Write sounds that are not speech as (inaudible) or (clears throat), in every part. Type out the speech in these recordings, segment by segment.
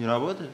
Не работает?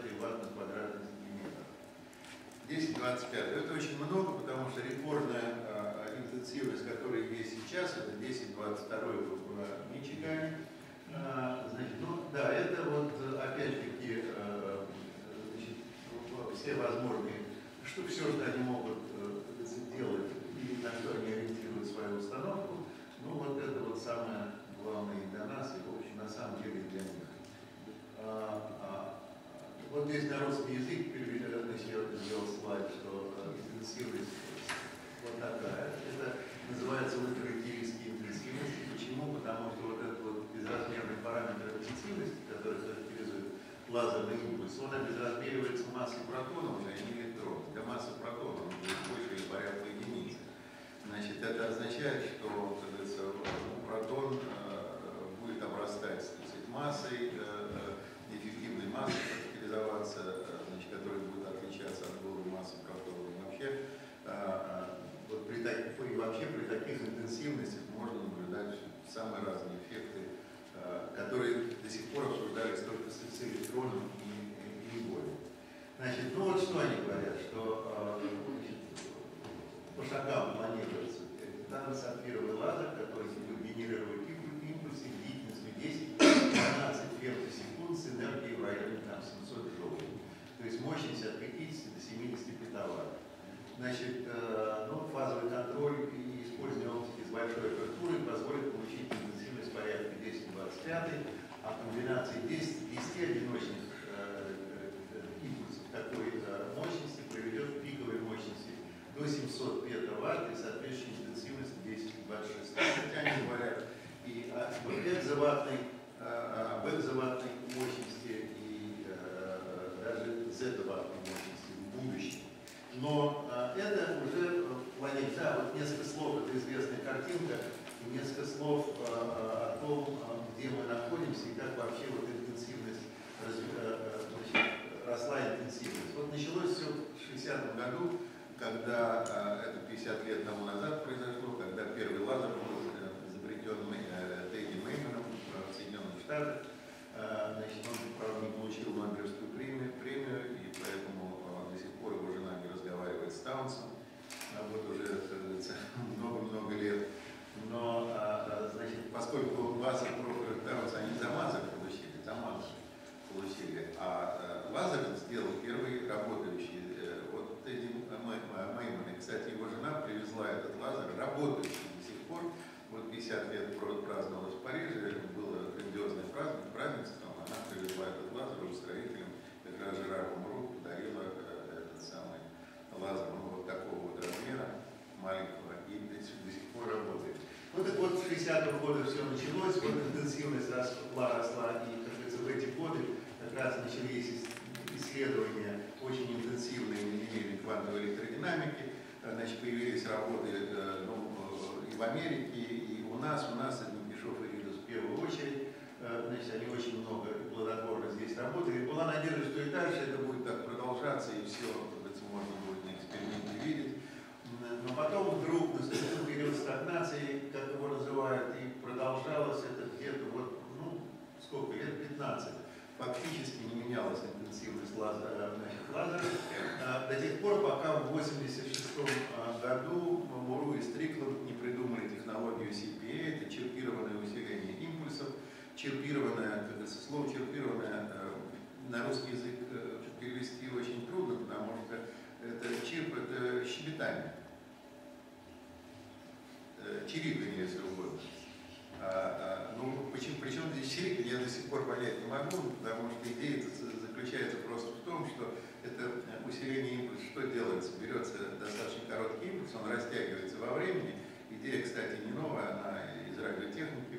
10-25 ватт на квадратный сантиметр. 10-25. Это очень много, потому что рекордная э, интенсивность, которая есть сейчас, это 10-22 в Мичигане. А, значит, ну да, это вот опять-таки ну, все возможные, что все, что они могут э, делать и на что они ориентируют свою установку, ну вот это вот самое главное и для нас, и в общем на самом деле для них. Вот здесь на русский язык перевели, вот сделал слайд, что э, интенсивность вот такая. Это называется ультрарелятивистские интенсивности. Почему? Потому что вот этот вот безразмерный параметр интенсивности, который характеризует лазерный импульс, он обезразмеривается массой протонов, а не электронов. Для массы протонов он будет больше и порядка единицы. Значит, это означает, что протон э, будет обрастать сказать, массой, э, эффективной массой характеризоваться, значит, которая будет отличаться от голой массы. И Вообще, э, э, вот при так- и вообще при таких интенсивностях можно наблюдать самые разные эффекты, э, которые до сих пор обсуждались только с, электроном и, и, и более. Значит, ну вот что они говорят, что значит, по шагам планируется нано-сапфировый лазер, который будет импульсы длительностью 10-12 энергией в районе там, 700 джоулей. То есть мощность от 50 до 70 петаватт. Значит, э, ну, фазовый контроль и использование оптики с большой апертурой позволит получить интенсивность порядка 10-25, а комбинация 10, 10 одиночных э, э, импульсов такой э, мощности приведет к пиковой мощности до 700 петаватт и соответствующей интенсивности 10-26. Хотя они говорят и о экзаваттной, э, об экзаваттной мощности и э, даже Z2 мощности в будущем. Но э, это уже э, в плане, да, вот несколько слов, это известная картинка, и несколько слов э, о том, э, где мы находимся и как вообще вот интенсивность э, значит, росла интенсивность. Вот началось все в 60 году, когда это 50 лет тому назад произошло, когда первый лазер был изобретен Тедди Мейманом в Соединенных Штатах. Значит, он, правда, не получил Нобелевскую премию, премию и поэтому до сих пор его жена не разговаривает с Таунсом. Вот уже, (laughs) много-много лет. Но, значит, поскольку Ваза и Прохоров Таунс, они за Маза получили, за Маза получили, а Лазарев сделал первый работающий Меймана. Кстати, его жена привезла этот лазер, работающий до сих пор. Вот 50 лет праздновалось в Париже, грандиозное праздник, празднество, она привезла этот лазер устроителям, как раз Жерару Муру подарила э, этот самый лазер, ну, вот такого вот размера, маленького, и до сих, пор работает. Ну так вот, с 60-го года все началось, вот интенсивность росла, росла, и, как говорится, в эти годы как раз начались исследования очень интенсивные инженерии квантовой электродинамики. Э, значит, появились работы э, ну, и в Америке, и у нас. У нас это Пешов и Ридус в первую очередь. Э, значит, они очень много плодотворно здесь работали. Была надежда, что и дальше это будет так продолжаться, и все, можно будет на эксперименте видеть. Но потом вдруг наступил период стагнации, как его называют, и продолжалось это где-то вот, ну, сколько, лет 15 фактически не менялась интенсивность лазера, значит, лазера э, до тех пор, пока в 1986 э, году Муру и Стрикланд не придумали технологию CPA, это черпированное усиление черпированное, как это слово черпированное э, на русский язык перевести очень трудно, потому что это чип, это щебетание, чириканье, если угодно. А, а, ну, почему, причем здесь чирик, я до сих пор понять не могу, потому что идея заключается просто в том, что это усиление импульса, что делается? Берется достаточно короткий импульс, он растягивается во времени. Идея, кстати, не новая, она из радиотехники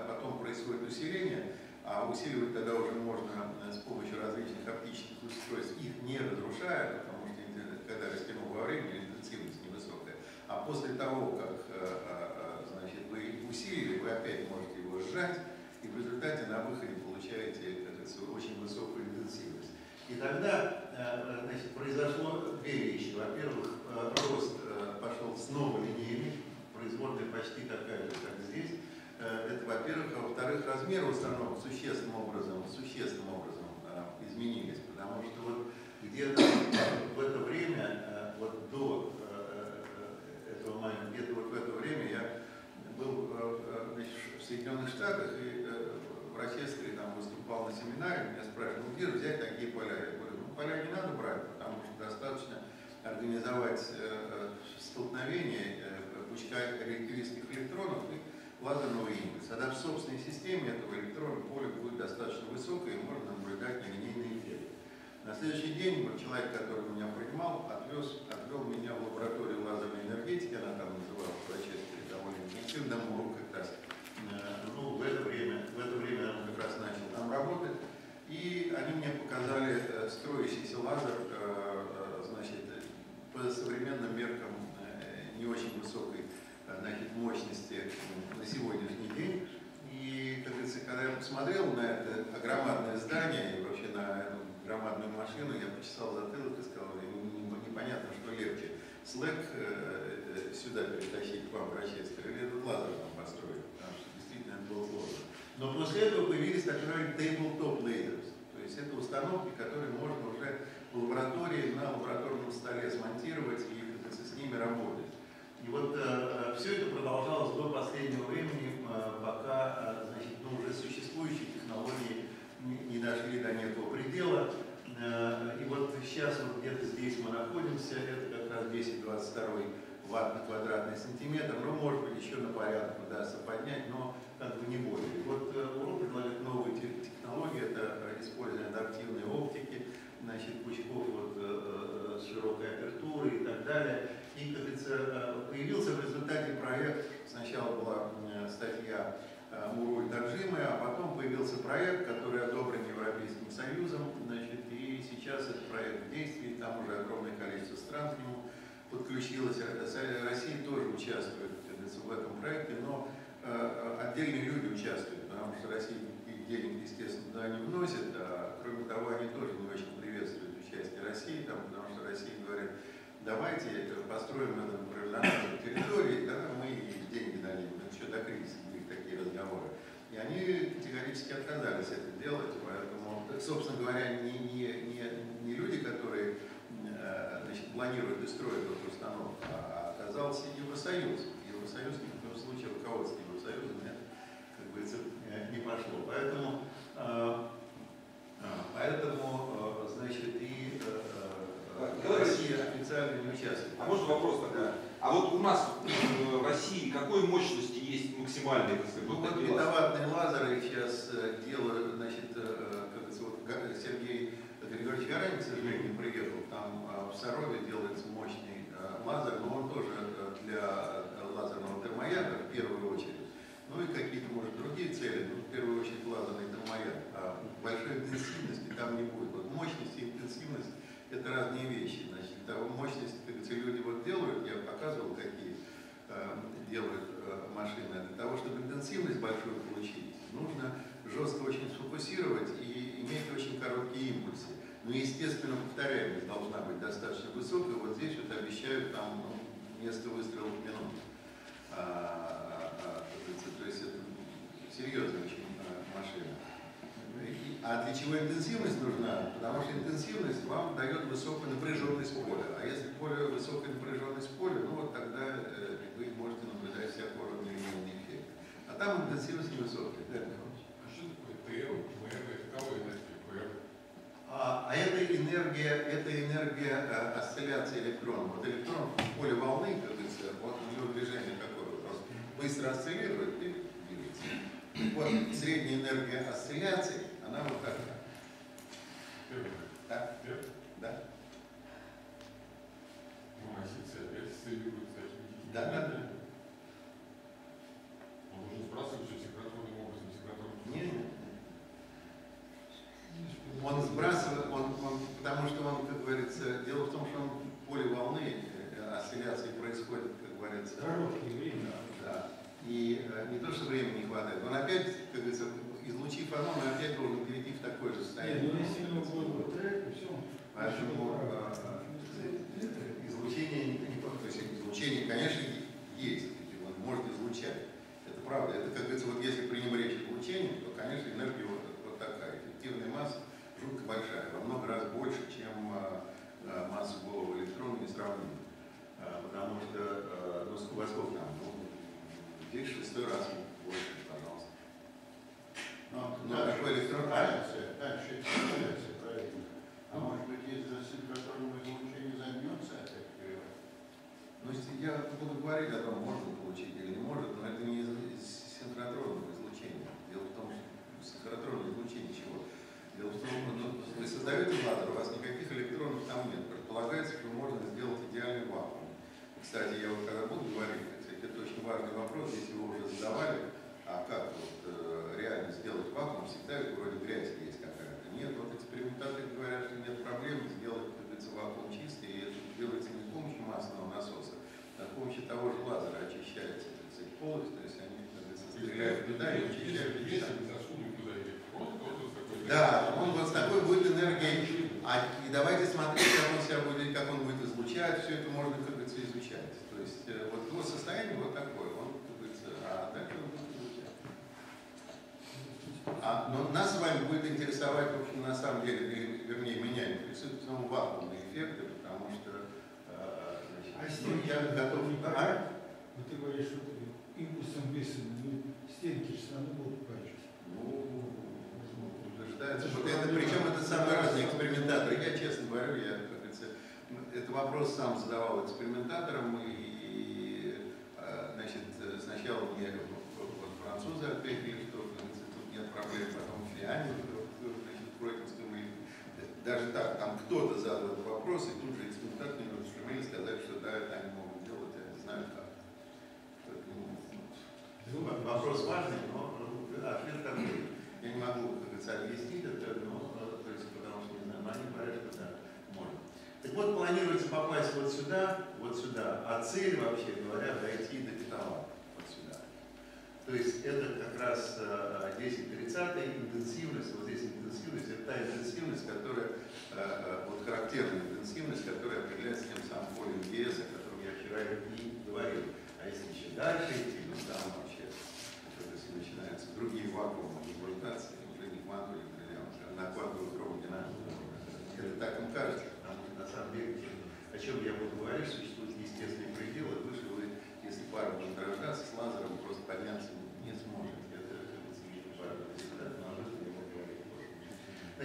а потом происходит усиление, а усиливать тогда уже можно с помощью различных оптических устройств, их не разрушая, потому что когда растянул во времени, интенсивность невысокая. А после того, как а, значит, вы усилили, вы опять можете его сжать, и в результате на выходе получаете как очень высокую интенсивность. И тогда э, значит, произошло две вещи. Во-первых, э, рост э, пошел снова линейный, производная почти такая же, как здесь. Это во-первых. А во-вторых, размеры установок существенным образом, существенным образом изменились, потому что вот где-то в это время, вот до этого момента, где-то вот в это время я был э, э, в Соединенных Штатах и э, в Рочестере там выступал на семинаре, меня спрашивали, ну где взять такие поля? Я говорю, ну поля не надо брать, потому что достаточно организовать столкновение пучка электрических электронов и лазерного импульса. А в собственной системе этого электронного поля будет достаточно высокое, и можно наблюдать на линейный эффект. На следующий день человек, который меня принимал, отвез, отвел меня в лабораторию лазерной энергетики, она там называлась в Рочестере, интенсивном МУРу как раз. Э, ну, в это время, в это время он как раз начал там работать. И они мне показали э, строящийся лазер, э, значит, по современным меркам не очень высокой значит, мощности сегодняшний день. И, как говорится, когда я посмотрел на это громадное здание и вообще на эту громадную машину, я почесал затылок и сказал, непонятно, что легче. Slack сюда перетащить к вам в Рочестер, или этот лазер там построить, потому что действительно это было сложно. Но после этого появились так называемые tabletop lasers, то есть это установки, которые можно уже в лаборатории, на лабораторном столе смонтировать и с ними работать. И вот э, все это продолжалось до последнего времени, э, пока э, значит, ну, уже существующие технологии не, дошли до некого предела. Э, и вот сейчас вот где-то здесь мы находимся, это как раз 1022 ватт на квадратный сантиметр, ну, может быть, еще на порядок удастся поднять, но как бы не более. Вот э, УРУ предлагает новую технологию, это использование адаптивной оптики, значит, пучков вот, э, э, с широкой апертурой и так далее. И, говорится, появился. В результате проект, сначала была статья Муруль Даржимы, а потом появился проект, который одобрен Европейским Союзом, значит, и сейчас этот проект в действии, там уже огромное количество стран к нему подключилась, Россия тоже участвует в этом проекте, но э, отдельные люди участвуют, потому что Россия денег, естественно, туда не вносит, а кроме того, они тоже не очень приветствуют участие России, там, потому что Россия говорит, давайте построим это, на нашей территории, да, мы деньги это еще до кризиса были такие разговоры. И они категорически отказались это делать, поэтому, собственно говоря, не, не, не, не люди, которые э, значит, планируют и строят эту установку, а оказался Евросоюз. Евросоюз ни в коем случае руководство Евросоюза нет, как говорится, э, не пошло. Поэтому, э, поэтому значит, и Россия официально не участвует. А можно вопрос такой? Да. А вот у нас в России какой мощности есть максимальные, так сказать, ну, вот метаваттные лазеры сейчас э, делают, значит, э, как это, вот, Сергей Григорьевич Гаранин, к сожалению, не приехал, там э, в Сарове делается мощный лазер, но он тоже для лазерного термоядра в первую очередь. Ну и какие-то, может, другие цели, но в первую очередь лазерный термоядр. А большой интенсивности там не будет. Вот мощность и интенсивность – это разные вещи. Того мощность, как эти люди вот делают, я показывал, какие э, делают э, машины, для того, чтобы интенсивность большую получить, нужно жестко очень сфокусировать и иметь очень короткие импульсы. Но, естественно, повторяемость должна быть достаточно высокой. Вот здесь вот обещают там ну, место выстрела в минуту. А, а, а, то есть это серьезная очень а, машина. А для чего интенсивность нужна? Потому что интенсивность вам дает высокую напряженность поля. А если поле высокая напряженность поля, ну вот тогда э, вы можете наблюдать всякого рода линейный эффект. А там интенсивность невысокая. Да, а что такое ТР? Это кого энергия? А, а это энергия, это энергия а, осцилляции электрона. Вот электрон в поле волны, как говорится, вот у него движение такое, вот, быстро осциллирует и двигается. Вот средняя энергия осцилляции она вот такая. Да? Да. Ну, а если опять сцелируется, Да, да, да. Он должен сбрасывать все синхронным образом, синхронным Нет, нет. Он сбрасывает, он, он, потому что он, как говорится, дело в том, что он в поле волны, э, осцилляции происходит, как говорится. Короткое время. Да. И э, не то, что времени не хватает, он опять, как говорится, излучив оно, мы опять должен перейти в такое же состояние. Ну все. Поэтому а, излучение, не, не, то есть излучение, конечно, есть, он может излучать. Это правда. Это, как говорится, вот если пренебречь излучением, то, конечно, энергия вот, вот такая. Эффективная масса жутко большая, во много раз больше, чем а, а, масса голого электрона несравнима. А, потому что, ну, сколько там, ну, здесь шестой раз больше. Но, но да, такой электрон... Дальше, дальше становится правильно. А может быть, из-за синхротронного излучения опять кривая? Ну, я буду говорить о том, можно получить или не может, но это не из синхротронного излучения. Дело в том, что синхротронное излучение чего? Дело в том, что ну, вы создаете лазер, у вас никаких электронов там нет. Предполагается, что можно сделать идеальный вакуум. Кстати, я вот когда буду говорить, это очень важный вопрос, если вы уже задавали, а как вот э, реально сделать вакуум, всегда вроде грязь есть какая-то. Нет, вот экспериментаторы говорят, что нет проблем сделать, как говорится, вакуум чистый, и это делается не с помощью масляного насоса, а с помощью того же лазера очищается, так полость, то есть они, как говорится, стреляют туда и очищают. Да, он вот с такой будет энергией. А, и давайте смотреть, как он себя будет, как он будет излучать, все это можно, как говорится, изучать. То есть э, вот его состояние вот такое, он, как говорится, а дальше он а, но нас с вами будет интересовать, в общем, на самом деле, вернее, меня интересуют в основном вакуумные эффекты, потому что э, значит, а ну, я готов... А? Ну, ты говоришь, что импульсом выслано, ну, стенки же все равно будут падать. Ну, утверждается, вот это, причем это самые разные экспериментаторы. Я, честно говорю, я, как говорится, этот вопрос сам задавал экспериментаторам, и, э, значит, сначала мне вот, французы ответили, что нет проблем, потом фиане, значит, Брокинском, и даже так, там кто-то задал этот вопрос, и тут же экспериментаторы не сумели сказать, что да, это они могут делать, я не знаю как. Ну, вопрос важный, но ответ такой. Я не могу, как говорится, объяснить это, но, то есть, потому что, не знаю, но они говорят, что да, можно. Так вот, планируется попасть вот сюда, вот сюда, а цель, вообще говоря, дойти до петалла. То есть это как раз 10-30 э, интенсивность, вот здесь интенсивность, это та интенсивность, которая э, вот характерную интенсивность, которая определяется тем самым полем ЕС, о котором я вчера и говорил. А если еще дальше идти, ну там вообще, то есть начинаются другие вакуумы гравитации, уже не квантовые бриллианты, а на квантовую крову динамику. Это так им кажется, потому что на самом деле, о чем я буду говорить, существуют естественные пределы, выше вы, если пара будет рождаться с лазером, просто подняться не сможет. Это, это цивильный пара всегда, но об этом я буду говорить позже.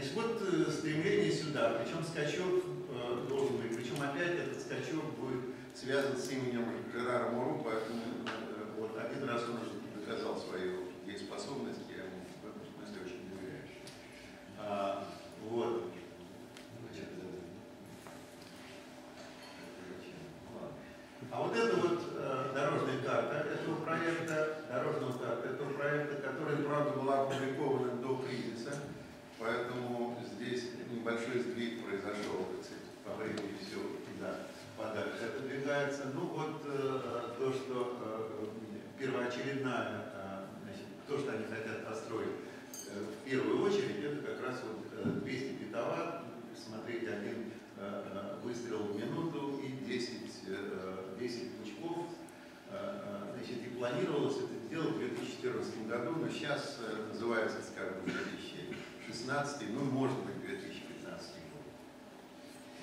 Значит, вот э, стремление сюда, причем скачок э, должен быть, причем опять этот скачок будет связан с именем Жерара Мору, поэтому э, вот один раз он уже доказал свою дееспособность, я ему в этом смысле очень доверяю. А, вот. Значит, ладно. А вот это вот э, дорожная карта этого проекта, дорожного карта этого проекта, который, правда, была опубликована до кризиса, поэтому здесь небольшой сдвиг произошел, так сказать, по времени все туда подальше отодвигается. Ну вот э, то, что э, первоочередная, э, значит, то, что они хотят построить э, в первую очередь, это как раз вот э, 200 петаватт, смотреть один э, э, выстрел в минуту и 10, э, 10 пучков. Э, э, Значит, и планировалось это сделать в 2014 году, но сейчас э, называется, скажем, 2016, ну, может быть, 2015 год.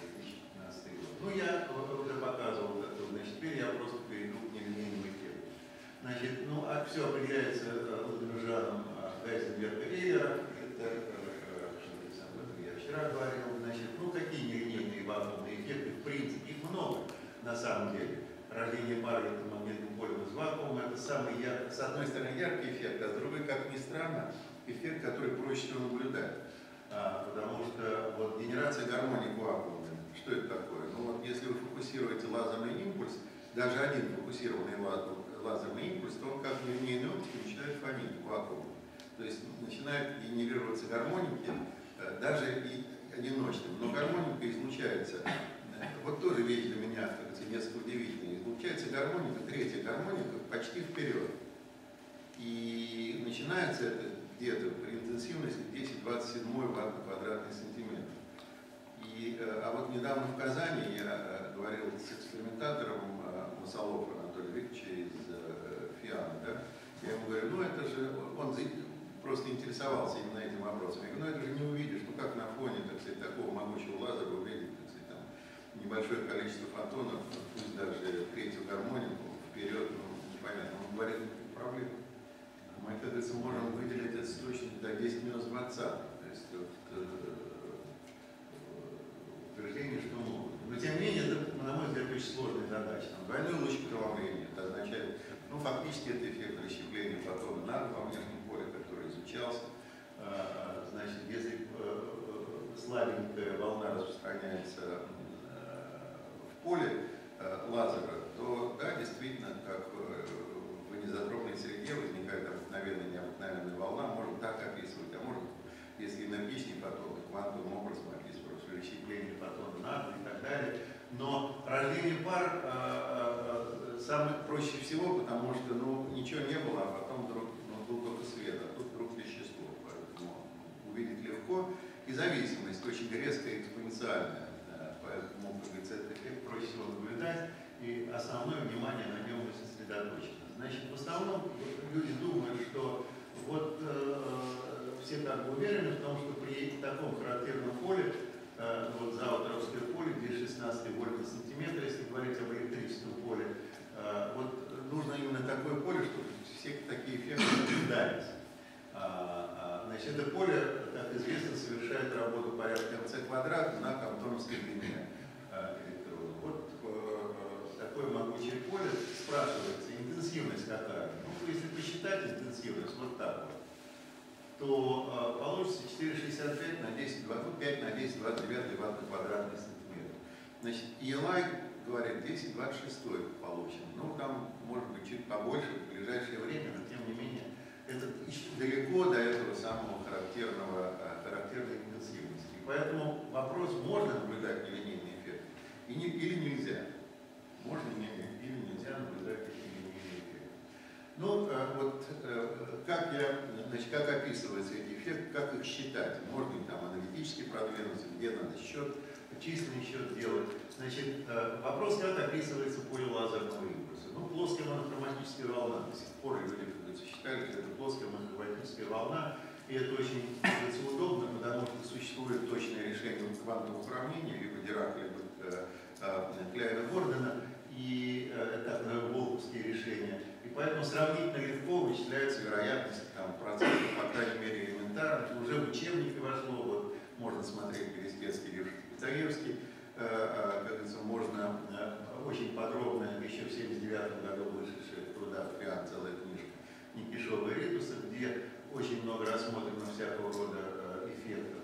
2015 год. Ну, я уже показывал это, значит, теперь я просто Значит, ну, а все определяется э, Лагранжаном Гайзенберга Эйлера, это, э, э, об этом я вчера говорил, значит, ну, какие нелинейные вакуумные эффекты, в принципе, их много на самом деле. Рождение пары электромагнитным полем из вакуума – это самый яркий, с одной стороны, яркий эффект, а с другой, как ни странно, эффект, который проще всего наблюдать. А, потому что вот генерация гармоник в вакууме, что это такое? Ну вот если вы фокусируете лазерный импульс, даже один фокусированный лазер, лазерный импульс, то он как в линейной оптике начинает фонить в вакууме. То есть начинают генерироваться гармоники, э, даже и одиночным. Но гармоника излучается, вот тоже вещь для меня, сказать, несколько удивительная. Излучается гармоника, третья гармоника почти вперед. И начинается это где-то при интенсивности 10-27 ватт на квадратный сантиметр. И, э, а вот недавно в Казани я э, говорил с экспериментатором э, ФИАНа, да? я ему говорю, ну это же, он просто интересовался именно этим вопросом. Я говорю, ну это же не увидишь, ну как на фоне, так сказать, такого могучего лазера увидеть, так сказать, там, небольшое количество фотонов, пусть даже третью гармонику вперед, ну непонятно. Он говорит, проблема. Мы, как говорится, можем выделить этот источник до 10 минус 20. То есть вот, э, утверждение, что могут. Но тем не менее, это, на мой взгляд, очень сложная задача. Там, двойной луч преломления, это означает, ну, фактически это эффект расщепления фотона на во внешнем поле, который изучался. А, а, Значит, если э, э, слабенькая волна распространяется э, в поле лазера, то, да, действительно, как в анизотропной среде возникает обыкновенная необыкновенная волна, можно так описывать, а можно, если энергичный поток, квантовым образом описывать, расщепление фотона на атом и так далее. Но рождение пар э, самое проще всего, потому что ну, ничего не было, а потом вдруг ну, был только свет, а тут вдруг вещество. Поэтому увидеть легко. И зависимость очень резкая, экспоненциальная. Поэтому, как говорится, этот эффект проще всего наблюдать, и основное внимание на нем сосредоточено. Значит, в основном люди думают, что вот э, все бы уверены в том, что при таком характерном поле, э, вот заутеровское поле, где 16 вольт на сантиметр, если говорить об электрическом поле, вот нужно именно такое поле, чтобы все такие эффекты наблюдались. А, а, Значит, это поле, как известно, совершает работу порядка МЦ квадрат на кантоновской длине э, электрода. Вот э, такое могучее поле спрашивается, интенсивность какая? Ну, если посчитать интенсивность вот так вот, то э, получится 4,65 на 10, 2, ну, 5 на 10, 29 ватт на квадратный сантиметр. Значит, ELI говорит 10, 26 получим. Ну, там, может быть, чуть побольше в ближайшее время, но тем не менее, это еще далеко до этого самого характерного, э, характерной интенсивности. Поэтому вопрос, можно наблюдать нелинейный эффект или нельзя. Можно или нельзя наблюдать такие нелинейные эффекты. Ну, э, вот э, как я, значит, как описывается эти эффекты, как их считать? Можно ли там аналитически продвинуться, где надо счет, численный счет делать. Значит, э, вопрос, как описывается поле лазерного импульса. Ну, плоская монохроматическая волна. До сих пор люди, считали, что это плоская монохроматическая волна. И это очень говорится, удобно, потому что существует точное решение квантового уравнения, либо Дирака, либо э, э, Кляйна Гордона, и это волковские решения. И поэтому сравнительно легко вычисляется вероятность там, процентов, по крайней мере, элементарных. Уже в учебнике вошло, вот можно смотреть Берестецкий, э, э, как можно э, очень подробно, еще в 79 году вышедшая в трудах Фриан целая книжка Никишова и Ритуса, где очень много рассмотрено всякого рода э, эффектов.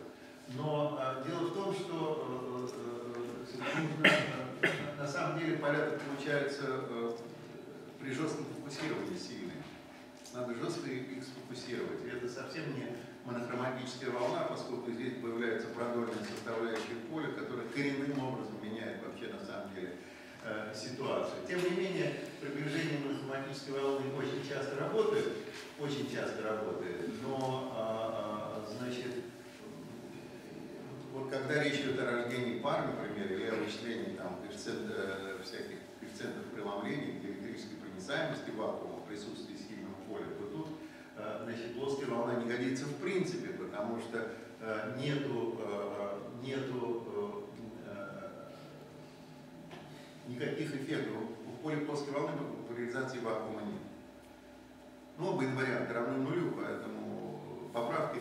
Но э, дело в том, что нужно, на самом деле порядок получается при жестком фокусировании сильный. Надо жестко их сфокусировать. И это совсем не монохроматическая волна, поскольку здесь появляется продольная составляющая поля, которая коренным образом меняет вообще на самом деле э, ситуацию. Тем не менее, приближение монохроматической волны очень часто работает, очень часто работает, но, а, а, значит, вот когда речь идет о рождении пар, например, или о вычислении там, коэффициент, э, всяких коэффициентов преломления, электрической проницаемости вакуума присутствии сильного поля, то тут э, значит, плоская волна не годится в принципе, потому что э, нету, э, нету э, никаких эффектов. В поле плоской волны поляризации вакуума нет. Ну, оба инварианты равны нулю, поэтому поправки,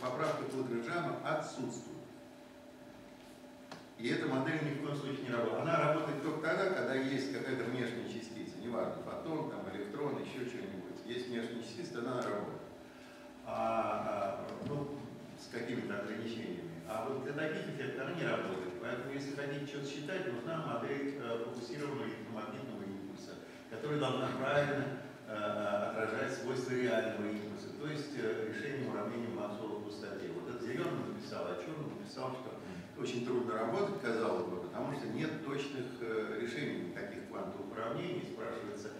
поправки Кладрижана отсутствуют. И эта модель ни в коем случае не работает. Она работает только тогда, когда есть какая-то внешняя частица, неважно, фотон, там, электрон, еще что-нибудь. Есть внешняя частица, она работает. А, ну, с какими-то ограничениями. А вот для таких эффектов она не работает. Поэтому, если хотите что-то считать, нужна модель э, фокусированного электромагнитного импульса, которая должна правильно э, отражать свойства реального импульса, то есть э, решение уравнения Максвелла в пустоте. Вот это зеленый написал, а черный написал, что очень трудно работать, казалось бы, потому что нет точных э, решений никаких квантовых уравнений. Спрашивается,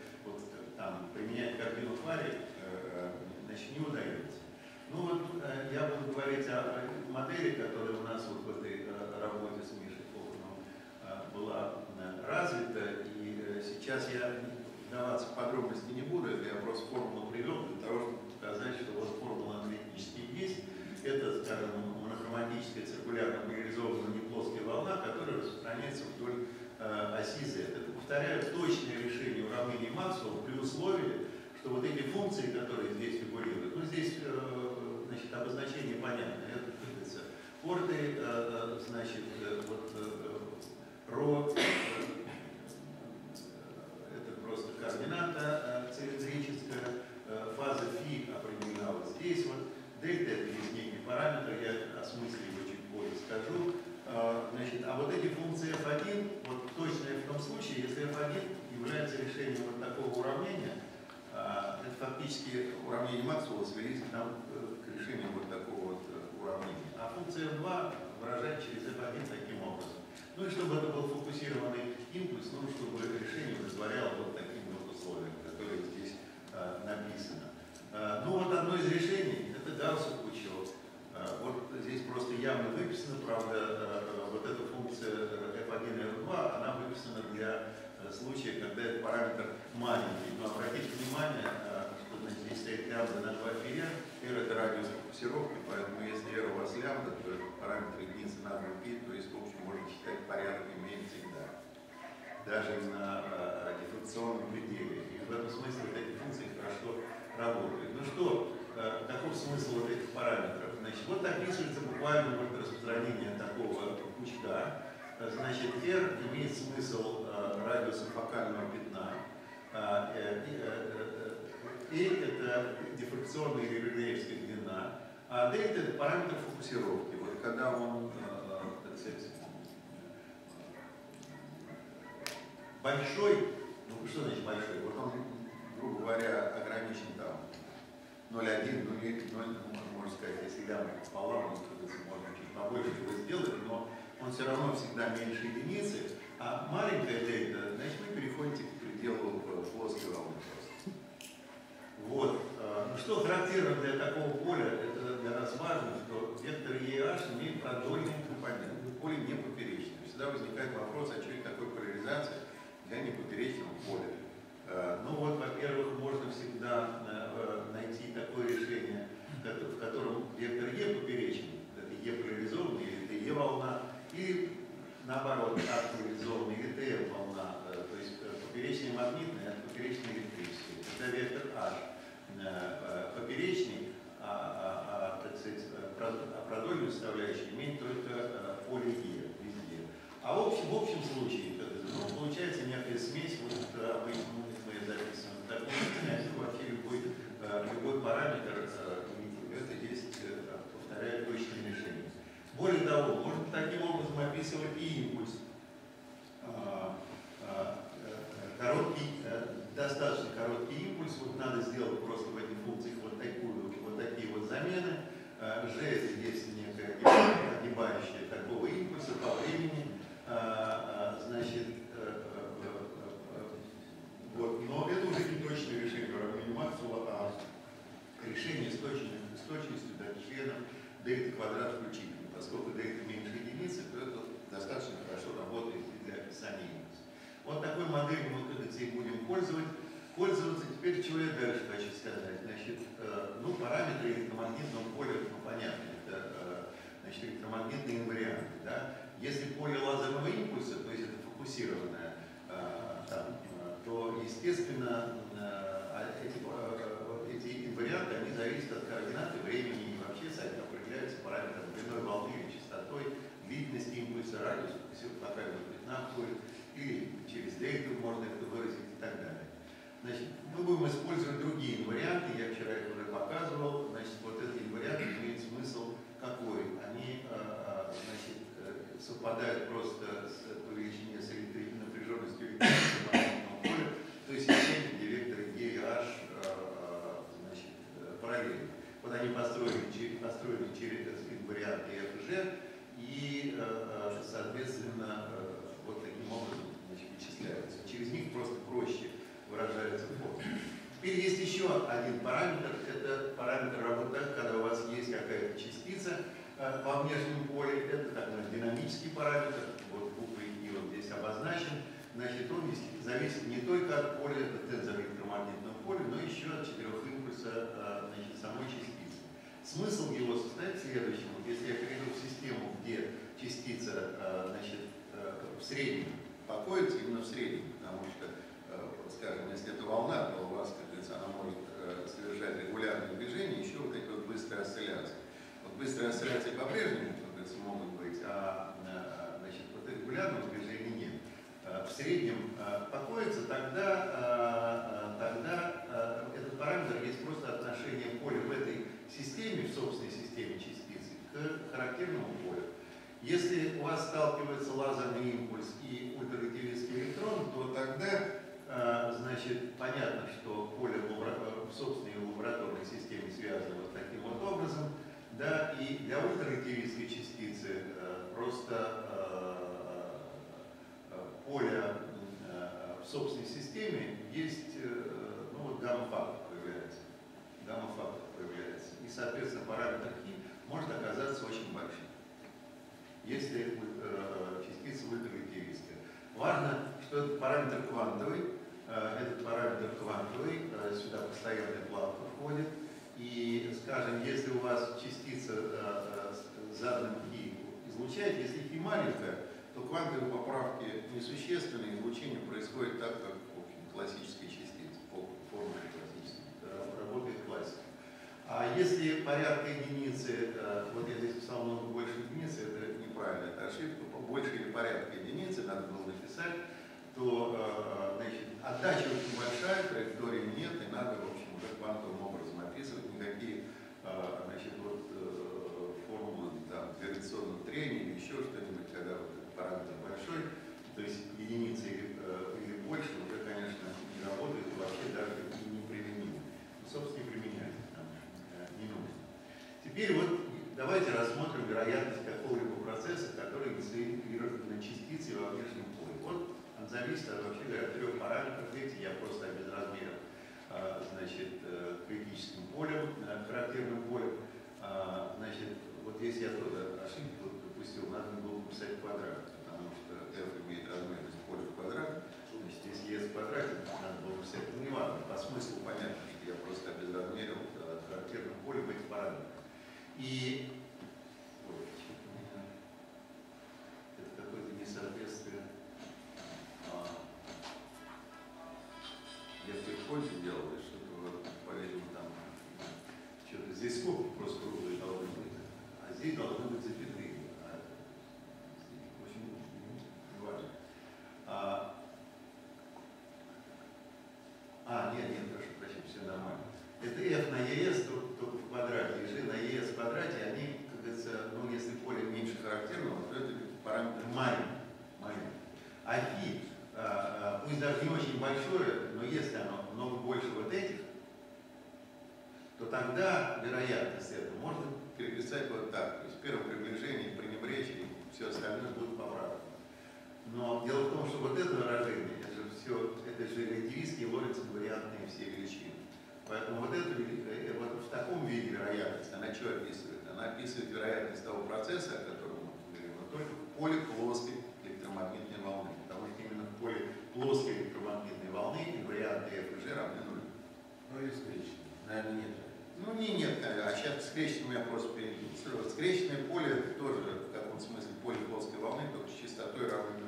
применять картину Фари, э, значит, не удается. Ну вот э, я буду говорить о, модели, которая у нас вот в этой э, работе с Мишей Фоханом э, была э, развита, и э, сейчас я вдаваться в подробности не буду, это я просто формулу привел для того, чтобы показать, что вот формула аналитически есть. Это, скажем, монохроматическая циркулярно поляризованная неплоская волна, которая распространяется вдоль э, оси Z. Это, повторяю, точное решение уравнения Максвелла при условии, что вот эти функции, которые здесь фигурируют, ну здесь э, значит, обозначение понятно, это. Порты, э, значит, э, вот э, ро, э, это просто координата э, цилиндрическая, э, фаза фи определена вот здесь вот, дельта это есть некий параметр, я осмыслю его чуть позже скажу. А, значит, а вот эти функции f1, вот точно в том случае, если f1 является решением вот такого уравнения, а, это фактически уравнение Максвелла свелись там к решению вот такого вот э, уравнения. А функция f2 выражать через f1 таким образом. Ну и чтобы это был фокусированный импульс, ну чтобы решение удовлетворяло вот таким вот условиям, которые здесь а, написано. А, ну вот одно из решений, это Гауссов учет. А, вот здесь просто явно выписано, правда, а, вот эта функция f1 и f2, она выписана для случая, когда этот параметр маленький. Но обратите внимание, что значит, здесь стоит лямбда на 2 фи r, r это радиус фокусировки, поэтому если r у вас лямбда, то параметр единицы на 2 пи, то есть в общем можно считать порядок имеет всегда. Даже на дифференционном пределе. И в этом смысле вот эти функции хорошо работают. Ну что, каков смысл вот этих параметров? Значит, вот описывается буквально вот распространение такого пучка. Значит, R имеет смысл э, радиуса фокального пятна. Э, э, и это дифракционная или релеевская длина. А дельта это параметр фокусировки. Вот когда он, так сказать, большой, ну что значит большой? Вот он, грубо говоря, ограничен там 0,1, 0,0, можно сказать, если лямбда пополам, можно чуть побольше его сделать, но он все равно всегда меньше единицы, а маленькая дельта, значит, вы переходите к пределу плоской волны просто. Что характерно для такого поля, это для нас важно, что вектор EH имеет продольный компонент, поле не поперечное. Всегда возникает вопрос, а что это такое поляризация для непоперечного поля. Э, Ну вот, во-первых, можно всегда э, найти такое решение, в котором вектор Е поперечный, это Е поляризованный или это Е волна, или наоборот, А поляризованный или ТМ волна, э, то есть э, поперечный магнитный, а поперечный электрический. Когда вектор H э, э, поперечный, а, а, а, так сказать, э, а продольную составляющую имеет только э, поле Е везде. А в общем, в общем случае, ну, получается некая смесь, вот э, динамический параметр. Вот буквой И вот здесь обозначен. Значит, он зависит не только от поля, это тензор электромагнитного поля, но еще от четырех импульса э, значит, самой частицы. Смысл его состоит в следующем. Вот если я перейду в систему, где частица э, значит, э, в среднем покоится, именно в среднем, потому что скажем, если это волна, то у вас, как говорится, она может совершать регулярные движения, еще вот эти вот быстрые осцилляции. Вот быстрые осцилляции по-прежнему, как говорится, могут быть, а регулярного движения нет. Э, В среднем э, покоится, тогда, э, тогда этот параметр есть просто отношение поля в этой системе, в собственной системе частицы, к характерному полю. Если у вас сталкивается лазерный импульс и ультрафиолетовый электрон, то тогда Значит, понятно, что поле в, собственной лабораторной системе связано вот таким вот образом, да, и для ультраактивистской частицы просто поле э, в собственной системе есть, э, ну вот гамма-фактор появляется, гамма-фактор появляется, и, соответственно, параметр хи может оказаться очень большим, если э, частица ультраактивистская. Важно, что этот параметр квантовый, этот параметр квантовый, сюда постоянная плавка входит, и, скажем, если у вас частица заданным хи излучает, если хи маленькая, то квантовые поправки несущественны, излучение происходит так, как в общем, классические частицы, по формуле классической, работает классика. А если порядка единицы, э, вот я здесь писал много больше единицы, это неправильно, это ошибка, больше или порядка единицы, надо было написать, то э, значит, отдача очень большая, траектории нет, и надо, в общем, уже квантовым образом описывать. Никакие э, значит, вот, формулы там, гравитационного трения или еще этот параметр большой, то есть единицы или, э, или больше, уже, конечно, не работает вообще даже и не применимо. Ну, собственно, и применять нам э, не нужно. Теперь вот давайте рассмотрим вероятность какого-либо процесса, который инсталлирован на частице во внешнем поле. Вот он зависит от, вообще говоря, трех параметров. Видите, я просто без размеров а, значит, э, критическим полем, характерным полем. А, Значит, вот здесь я тоже ошибку допустил, надо было написать квадрат, потому что f имеет размерность если s в квадрате, надо было написать, ну не важно, по смыслу понятно, что я просто обезразмерил э, характерным полем этих параметров. И это какое-то несоответствие. А, я в приколье делал, что-то по-видимому, там что-то здесь скобки просто круглые должны быть, а здесь должны быть запятые. А, в общем, не важно. А, а, нет, нет, прошу прощения, все нормально. Это f на ES только, в квадрате, и g на ES в квадрате, они, как говорится, ну, если поле меньше характерного, то это параметр маленький. маленький. А фи, а, а, пусть даже не очень большое, но если оно много больше вот этих, то тогда вероятность этого можно переписать вот так. То есть в первом приближении пренебречь, и все остальное будет поправлено. Но дело в том, что вот это выражение, это все, это же релятивистские Лоренцин вариантные все величины. Поэтому вот это, э, вот в таком виде вероятность, она что описывает? Она описывает вероятность того процесса, о котором мы говорим, но только в поле плоской электромагнитной волны. Потому что именно в поле плоской электромагнитной волны инварианты f и g равны нулю. Ну и скрещено. Наверное, нет. Ну не нет, а сейчас скрещенным я просто переписываю. Скрещенное поле тоже в каком смысле поле плоской волны, только с частотой равной нулю.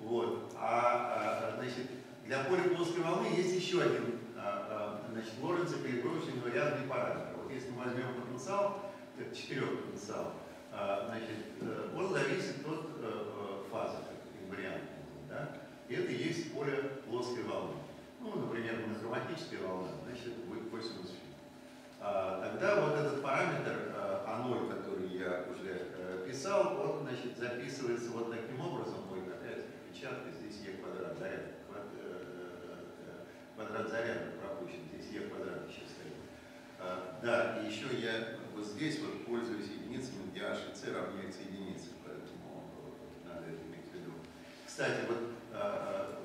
Вот. А, а, значит, для поля плоской волны есть еще один а, а, значит, Лоренцо калибровочный инвариантный параметр. Вот если мы возьмем потенциал, это четырех потенциал, а, значит, э, он зависит от э, фазы инвариантной. Да? И это и есть поле плоской волны. Ну, например, монохроматическая волна, значит, это будет косинус фи. А, Тогда вот этот параметр э, А0, который я уже писал, он значит, записывается вот таким образом. Опечатка, здесь Е квадрат заряда. Квад- э, э, Квадрат заряда пропущен, здесь Е квадрат еще стоит. А, Да, и еще я вот здесь вот пользуюсь единицами, где H и C равняются единице, поэтому э, надо это иметь в виду. Кстати, вот, а, а,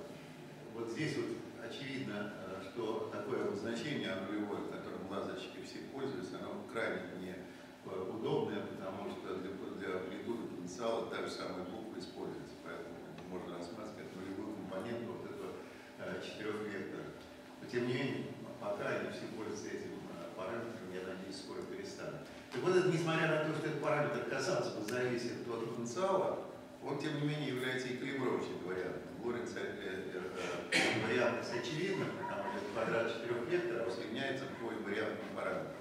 вот здесь вот очевидно, что такое обозначение нулевое, которым лазерщики все пользуются, оно крайне не э, удобное, потому что для, для амплитуды потенциала та же самая буква используется, поэтому это можно рассматривать как компоненту вот этого э, четырех векторов. Но тем не менее, пока они все пользуются этим э, параметром, я надеюсь, скоро перестанут. Так вот, это, несмотря на то, что этот параметр касался бы зависит от потенциала, он, тем не менее, является и калибровочным вариантом. Лоренц э, э, вариантность очевидна, потому что квадрат четырех векторов соединяется по инвариантным параметрам.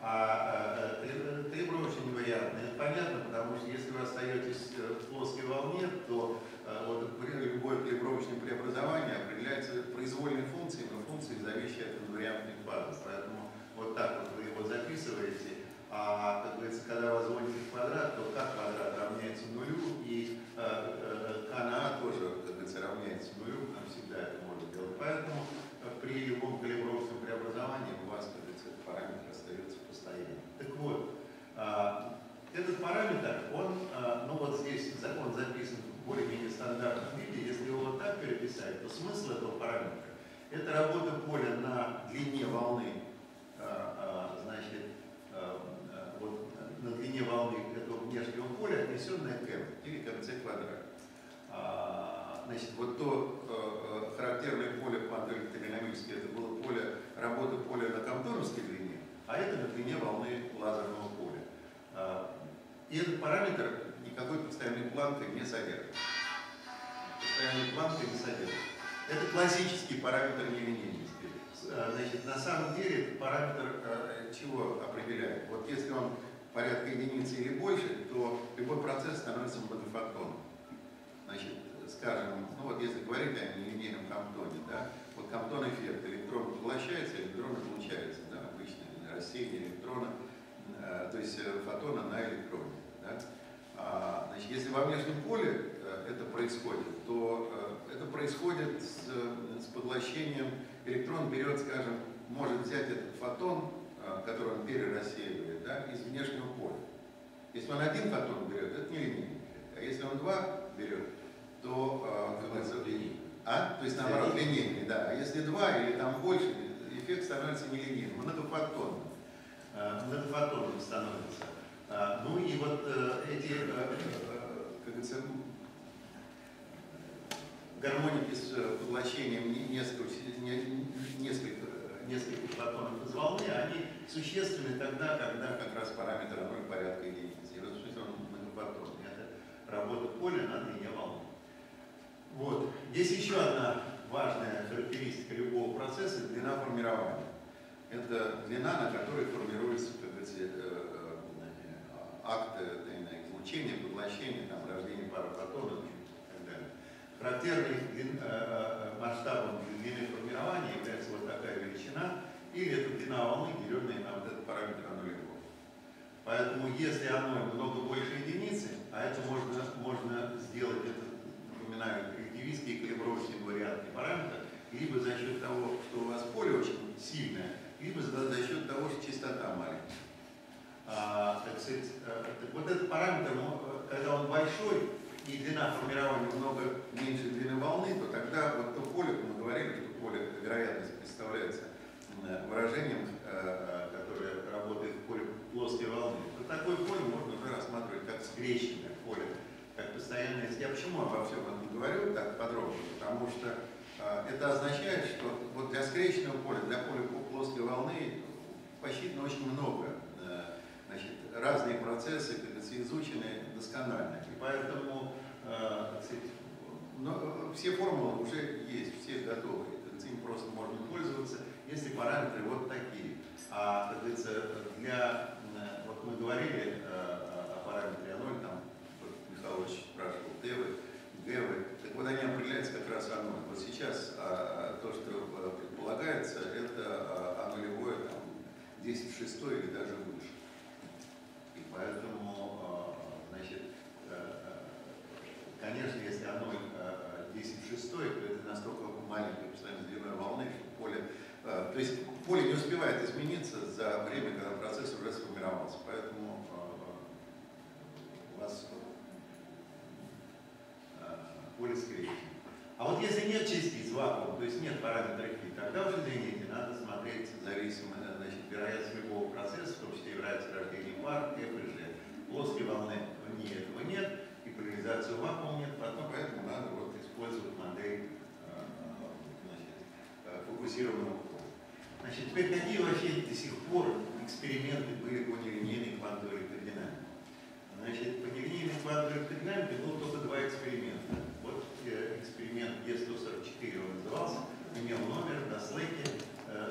А калибровочный инвариантный, это понятно, потому что если вы остаетесь в плоской волне, то вот, например, любое калибровочное преобразование определяется произвольной функцией, но функцией, зависящей от инвариантных фаз. Поэтому вот так вот вы его записываете, а, как говорится, когда вы звоните в квадрат, то k квадрат равняется нулю, и э, э, k на a тоже, как говорится, равняется нулю, нам всегда это можно делать. Поэтому э, при любом калибровочном преобразовании у вас, как говорится, этот параметр остается постоянным. Так вот, а, этот параметр, он, а, ну вот здесь закон записан в более-менее стандартном виде, если его вот так переписать, то смысл этого параметра – это работа поля на длине волны, а, а, значит, а, вот на длине волны этого внешнего поля, отнесенная к m, или к mc квадрат. А, Значит, вот то э, э, характерное поле квантоэлектродинамическое, это было поле, работа поля на камтоновской длине, а это на длине волны лазерного поля. А, И этот параметр никакой постоянной планкой не содержит. Постоянной планкой не содержит. Это классический параметр нелинейности. А, Значит, на самом деле этот параметр э, чего определяет? Вот если он порядка единицы или больше, то любой процесс становится модифактоном. Значит, скажем, ну вот если говорить о нелинейном камптоне, да, вот камптон эффект, электрон поглощается, электрон получается, да, обычно рассеяние электрона, э, то есть э, фотона на электроне. Да. А, значит, если во внешнем поле э, это происходит, то э, это происходит с, э, с поглощением, электрон берет, скажем, может взять этот фотон, э, который он перерассеивает, да, из внешнего поля. Если он один фотон берет, это не линейный эффект. А если он два берет, то, э, как линейный. а? То есть наоборот, линейный, да. А если два или там больше, эффект становится нелинейным, многофотонным. Э, Многофотонным становится. Ну и вот эти, как говорится, гармоники с э, поглощением не- нескольких, не- несколько, нескольких фотонов из волны, они существенны тогда, когда как раз параметр 0 порядка единицы. И смысле он многофотонный. Это работа поля на длине волны. Вот. Есть еще одна важная характеристика любого процесса – длина формирования. Это длина, на которой формируется, как говорится, э, э, акт излучения, поглощения, там, рождения пары фотонов. Характерным длин- э, э, масштабом длины формирования является вот такая величина, или это длина волны, деленная на вот этот параметр нулевого. Поэтому если оно много больше единицы, а это можно, можно сделать, это, напоминаю, релятивистский калибровочный вариантный параметр, либо за счет того, что у вас поле очень сильное, либо за, счет того, что частота маленькая. А, так сказать, э, вот этот параметр, ну, когда он большой и длина формирования много меньше длины волны, то тогда вот то поле, мы говорили, что поле вероятность представляется э, выражением, э, э, которое работает в поле плоской волны. То такое поле можно уже рассматривать как скрещенное поле, как постоянное. Я почему обо всем этом говорю так подробно? Потому что это означает, что вот для скрещенного поля, для поля плоской волны посчитано очень много значит, разные процессы, как изучены досконально. И поэтому сказать, но, э, все формулы уже есть, все готовы. Им просто можно пользоваться, если параметры вот такие. А, как говорится, для, э, вот мы говорили э, о параметре А0, там Михайлович спрашивал, Т, Г, так вот они определяются как раз А0. Вот сейчас а, то, что предполагается, это а, А нулевое, там, 10 в 6 или даже выше. И поэтому, э, значит, э, э, конечно, если оно э, 10 в 6, то это настолько маленькое с длиной волны, что поле, э, то есть поле не успевает измениться за время, когда процесс уже сформировался. Поэтому э, у вас э, поле скрещено. А вот если нет частиц вакуума, то есть нет параметра хи, тогда уже, извините, надо смотреть зависимо, значит, вероятность любого процесса, в том числе вероятность рождения пар, F и G. Волны ни этого нет, вакуума нет, потом поэтому надо вот использовать модель э, значит, э, фокусированного поля. Значит, теперь какие вообще до сих пор эксперименты были по нелинейной квантовой электродинамике? Значит, по нелинейной квантовой электродинамике было только два эксперимента. Вот э, эксперимент Е144 он назывался, имел номер на слэке.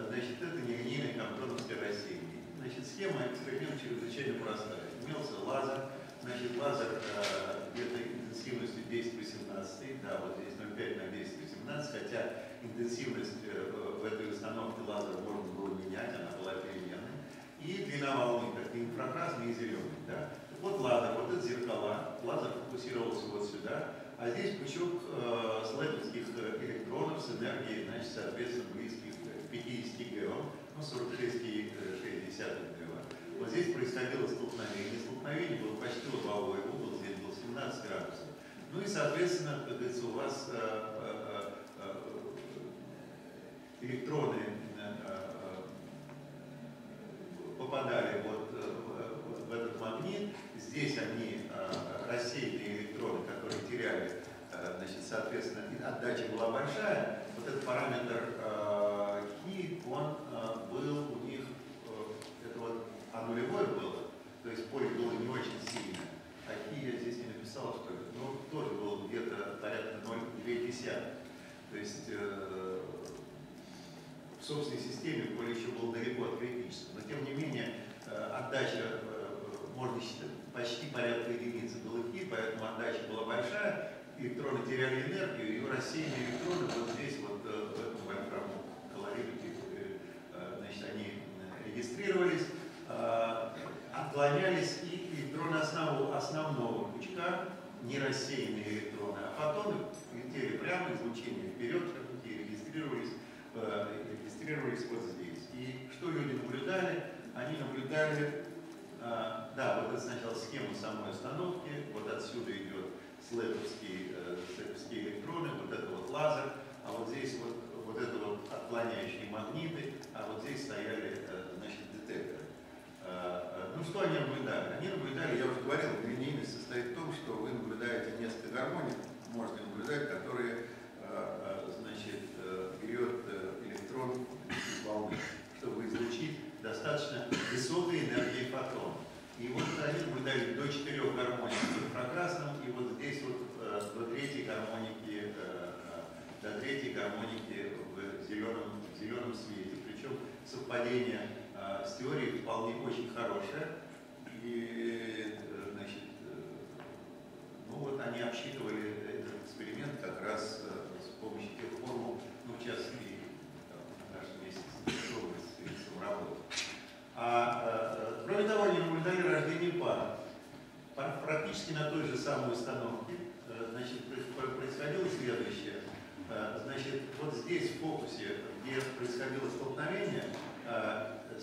Значит, это нелинейное компьютерное рассеяние. Значит, схема эксперимента чрезвычайно простая. Имелся лазер, значит, лазер э, где-то интенсивностью 10 в 18, да, вот здесь 0,5 на 10 в 18, хотя интенсивность э, в этой установке лазера можно было менять, она была переменной. И длина волны, как инфракрасный и зеленый, да. Вот лазер, вот это зеркала, лазер фокусировался вот сюда, а здесь пучок э, слэповских э, электронов с энергией, значит, соответственно, близких к 50 ГО, ну, 46,6 ГО. Вот здесь происходило столкновение. Столкновение было почти лобовое, угол здесь был 17 градусов. Ну и, соответственно, как говорится, у вас э, э, э, электроны попадали вот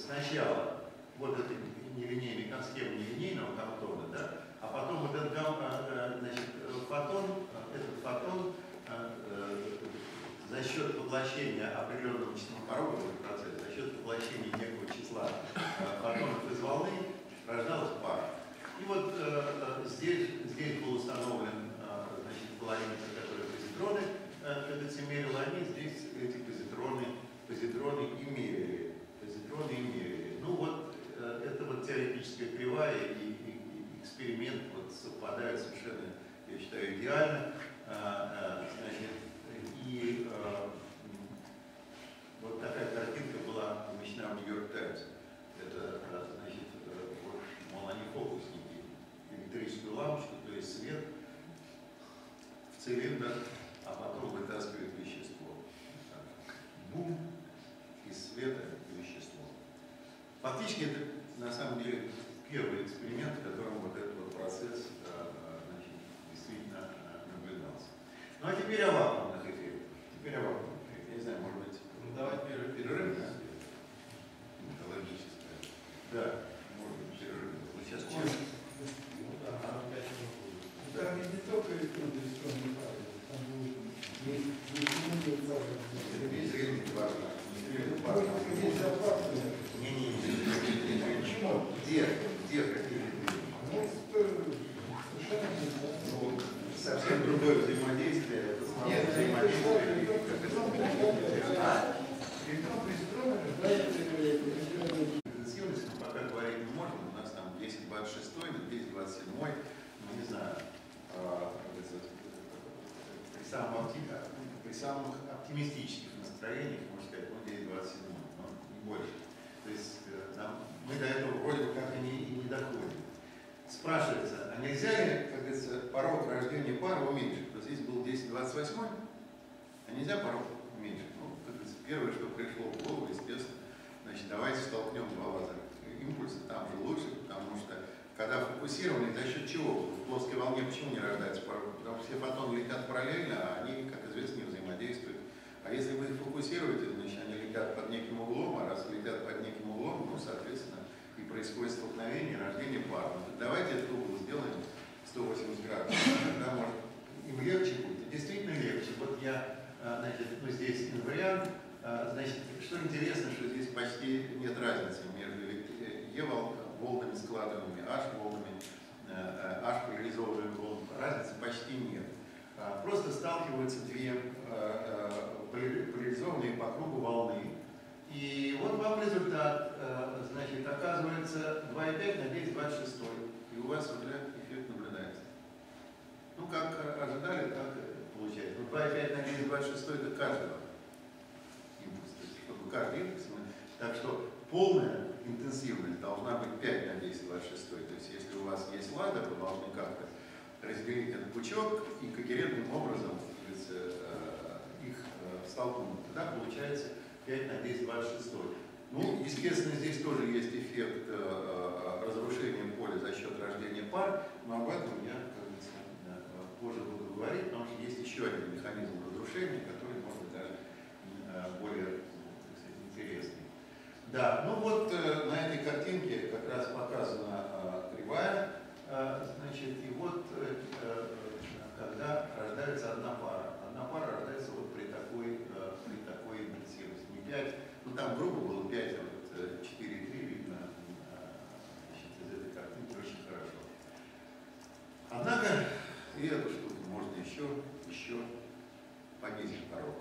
сначала вот это нелинейный кон- схема нелинейного контона, да, а потом вот этот э, э, значит, э, фотон, этот фотон за счет поглощения определенного числа порогового процесса, за счет поглощения некого числа фотонов из волны рождалась пара. И вот здесь, здесь был установлен значит, полариметр, который позитроны э, конденсимерил, они здесь эти позитроны, позитроны и мерили. Позитроны и мерили. Ну вот э, это вот теоретическая кривая и, и- эксперимент вот совпадает совершенно, я считаю, идеально. А, а, значит, и э, вот такая картинка была помещена в Нью-Йорк Таймс. Это, э, значит, мол, они фокусники. Электрическую лампочку, то есть свет в цилиндр, а потом вытаскивает вещество. Бум, из света. Фактически это на самом деле первый эксперимент, в котором вот этот вот процесс э, значит, действительно э, наблюдался. Ну а теперь о вакуумных эффектах. Теперь о вакуумных эффектах. Я не знаю, может быть, Ну, давай перерыв. перерыв? да? Металлургическая. Да, может быть, перерыв. Вот сейчас Ой, честно. Ну да, а опять не будет. Там не только электронные электронные фазы, там будет есть есть фазы. Не зрение важно. Не зрение Может, важно. есть запасы. Не-не-не. Где? Где какие? Ну. Ну, совсем другое взаимодействие. Это Нет, взаимодействие. А? Пока говорить не можем. У нас там 1026, 1027, ну не знаю, а, при, самом, опти- при самых оптимистических настроениях, можно сказать, ну 1027, но не больше. То есть э, нам, мы до этого вроде бы как и не, и не доходим. Спрашивается, а нельзя ли, как говорится, порог рождения пары уменьшить? Вот здесь был 1028, а нельзя порог уменьшить? Ну, как говорится, первое, что пришло в голову, естественно, значит, давайте столкнем два лазерных импульса, там же лучше, потому что когда фокусированы, за счет чего? В плоской волне почему не рождается порог? Потому что все фотоны летят параллельно, а они, как известно, не взаимодействуют. А если вы их фокусируете, значит, они летят под неким углом, а раз летят под неким углом, ну, соответственно, происходит столкновение, рождение пар. Давайте этот угол сделаем 180 градусов, тогда может им легче будет. И действительно легче. Вот я, а, значит, ну, здесь инвариант, а, значит, что интересно, что здесь почти нет разницы между Е вол- волнами складываемыми, H волнами, э, э, H поляризованными волнами. Разницы почти нет. Просто сталкиваются две э, э, поляри- поляризованные по кругу волны. И вот вам результат. Э, Значит, оказывается 2,5 на 10 26. И у вас уже эффект наблюдается. Ну, как ожидали, так получается. Ну, 2,5 на 10 26 это каждого импульс. То есть, чтобы каждый импульс... мы- Так что полная интенсивность должна быть 5 на 10 26. То есть, если у вас есть ладер, вы должны как-то разделить этот пучок и когерентным образом э, их э, столкнуть. Тогда получается 5 на 10 26. Ну, естественно, здесь тоже есть эффект э, э, разрушения поля за счет рождения пар, но об этом я, как говорится, позже буду говорить, потому что есть еще один механизм разрушения, который может даже э, более сказать, интересный. Да, ну вот на этой картинке как раз показана кривая, значит, и вот когда рождается одна пара. Одна пара рождается вот 5, ну там грубо было 5, а вот э, 4,3 видно а, значит, из этой картинки очень хорошо. Однако и эту штуку можно еще, еще понизить порог.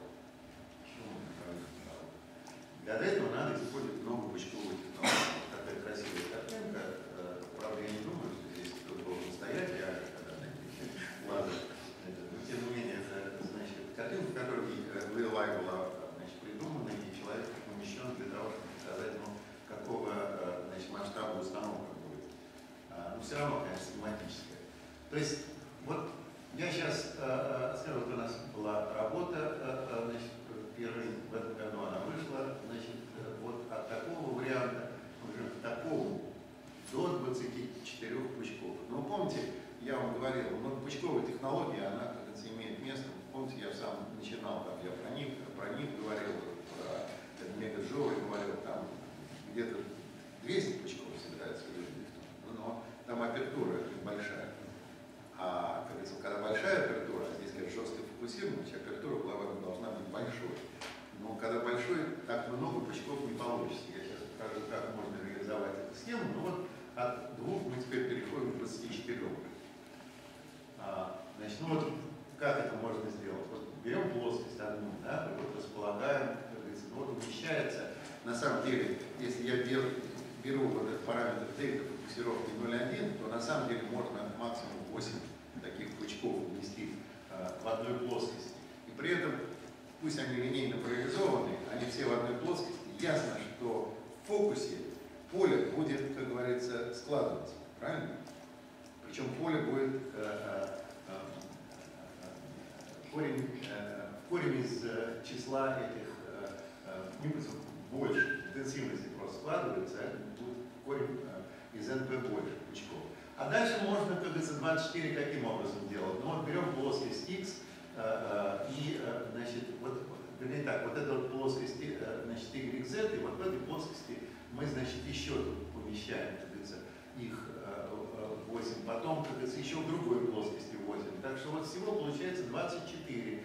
Для этого надо использовать много бычковую технологию. Такая красивая картинка. Э, правда, я не думаю, что здесь кто-то должен стоять, я а когда ладно. Тем не менее, значит картинка, которую которой Лилай была помещен для того, чтобы показать, ну, какого э, значит, масштаба установка будет. А, Но все равно, конечно, схематическая. То есть, вот я сейчас скажу, вот у нас была работа, э, э, значит, первый в этом году она вышла, значит, э, вот от такого варианта уже к такому до 24 пучков. Ну, вы помните, я вам говорил, многопучковая технология, она, как имеет место. Помните, я сам начинал, там, я про них, про них говорил, про мегаджоуль говорил, там где-то 200 пучков собирается люди, но там апертура большая. А, как когда большая апертура, а здесь, конечно, жесткая фокусированность, апертура главы должна быть большой. Но когда большой, так много пучков не получится. Я сейчас покажу, как можно реализовать эту схему. Ну вот от двух мы теперь переходим к 24. А, значит, ну вот как это можно сделать? Вот берем плоскость одну, да, вот располагаем, как говорится, ну вот умещается. На самом деле, если я беру, беру вот этот параметр дельта фокусировки 0,1, то на самом деле можно максимум 8 таких пучков уместить а, в одной плоскости. И при этом, пусть они линейно парализованы, они все в одной плоскости, ясно, что в фокусе поле будет, как говорится, складываться. Правильно? Причем поле будет э, э, э, корень, э, корень из э, числа этих э, э, импульсов больше, интенсивности просто складывается, а будет корень э, из НП больше пучков. А дальше можно, как говорится, 24 каким образом делать? Ну вот берем плоскость X, э, э, и, значит, вот, вернее так, вот эта вот плоскость, значит, YZ, и вот в этой плоскости мы, значит, еще помещаем, как говорится, их э, э, 8, потом, как говорится, еще в другой плоскости 8. Так что вот всего получается 24.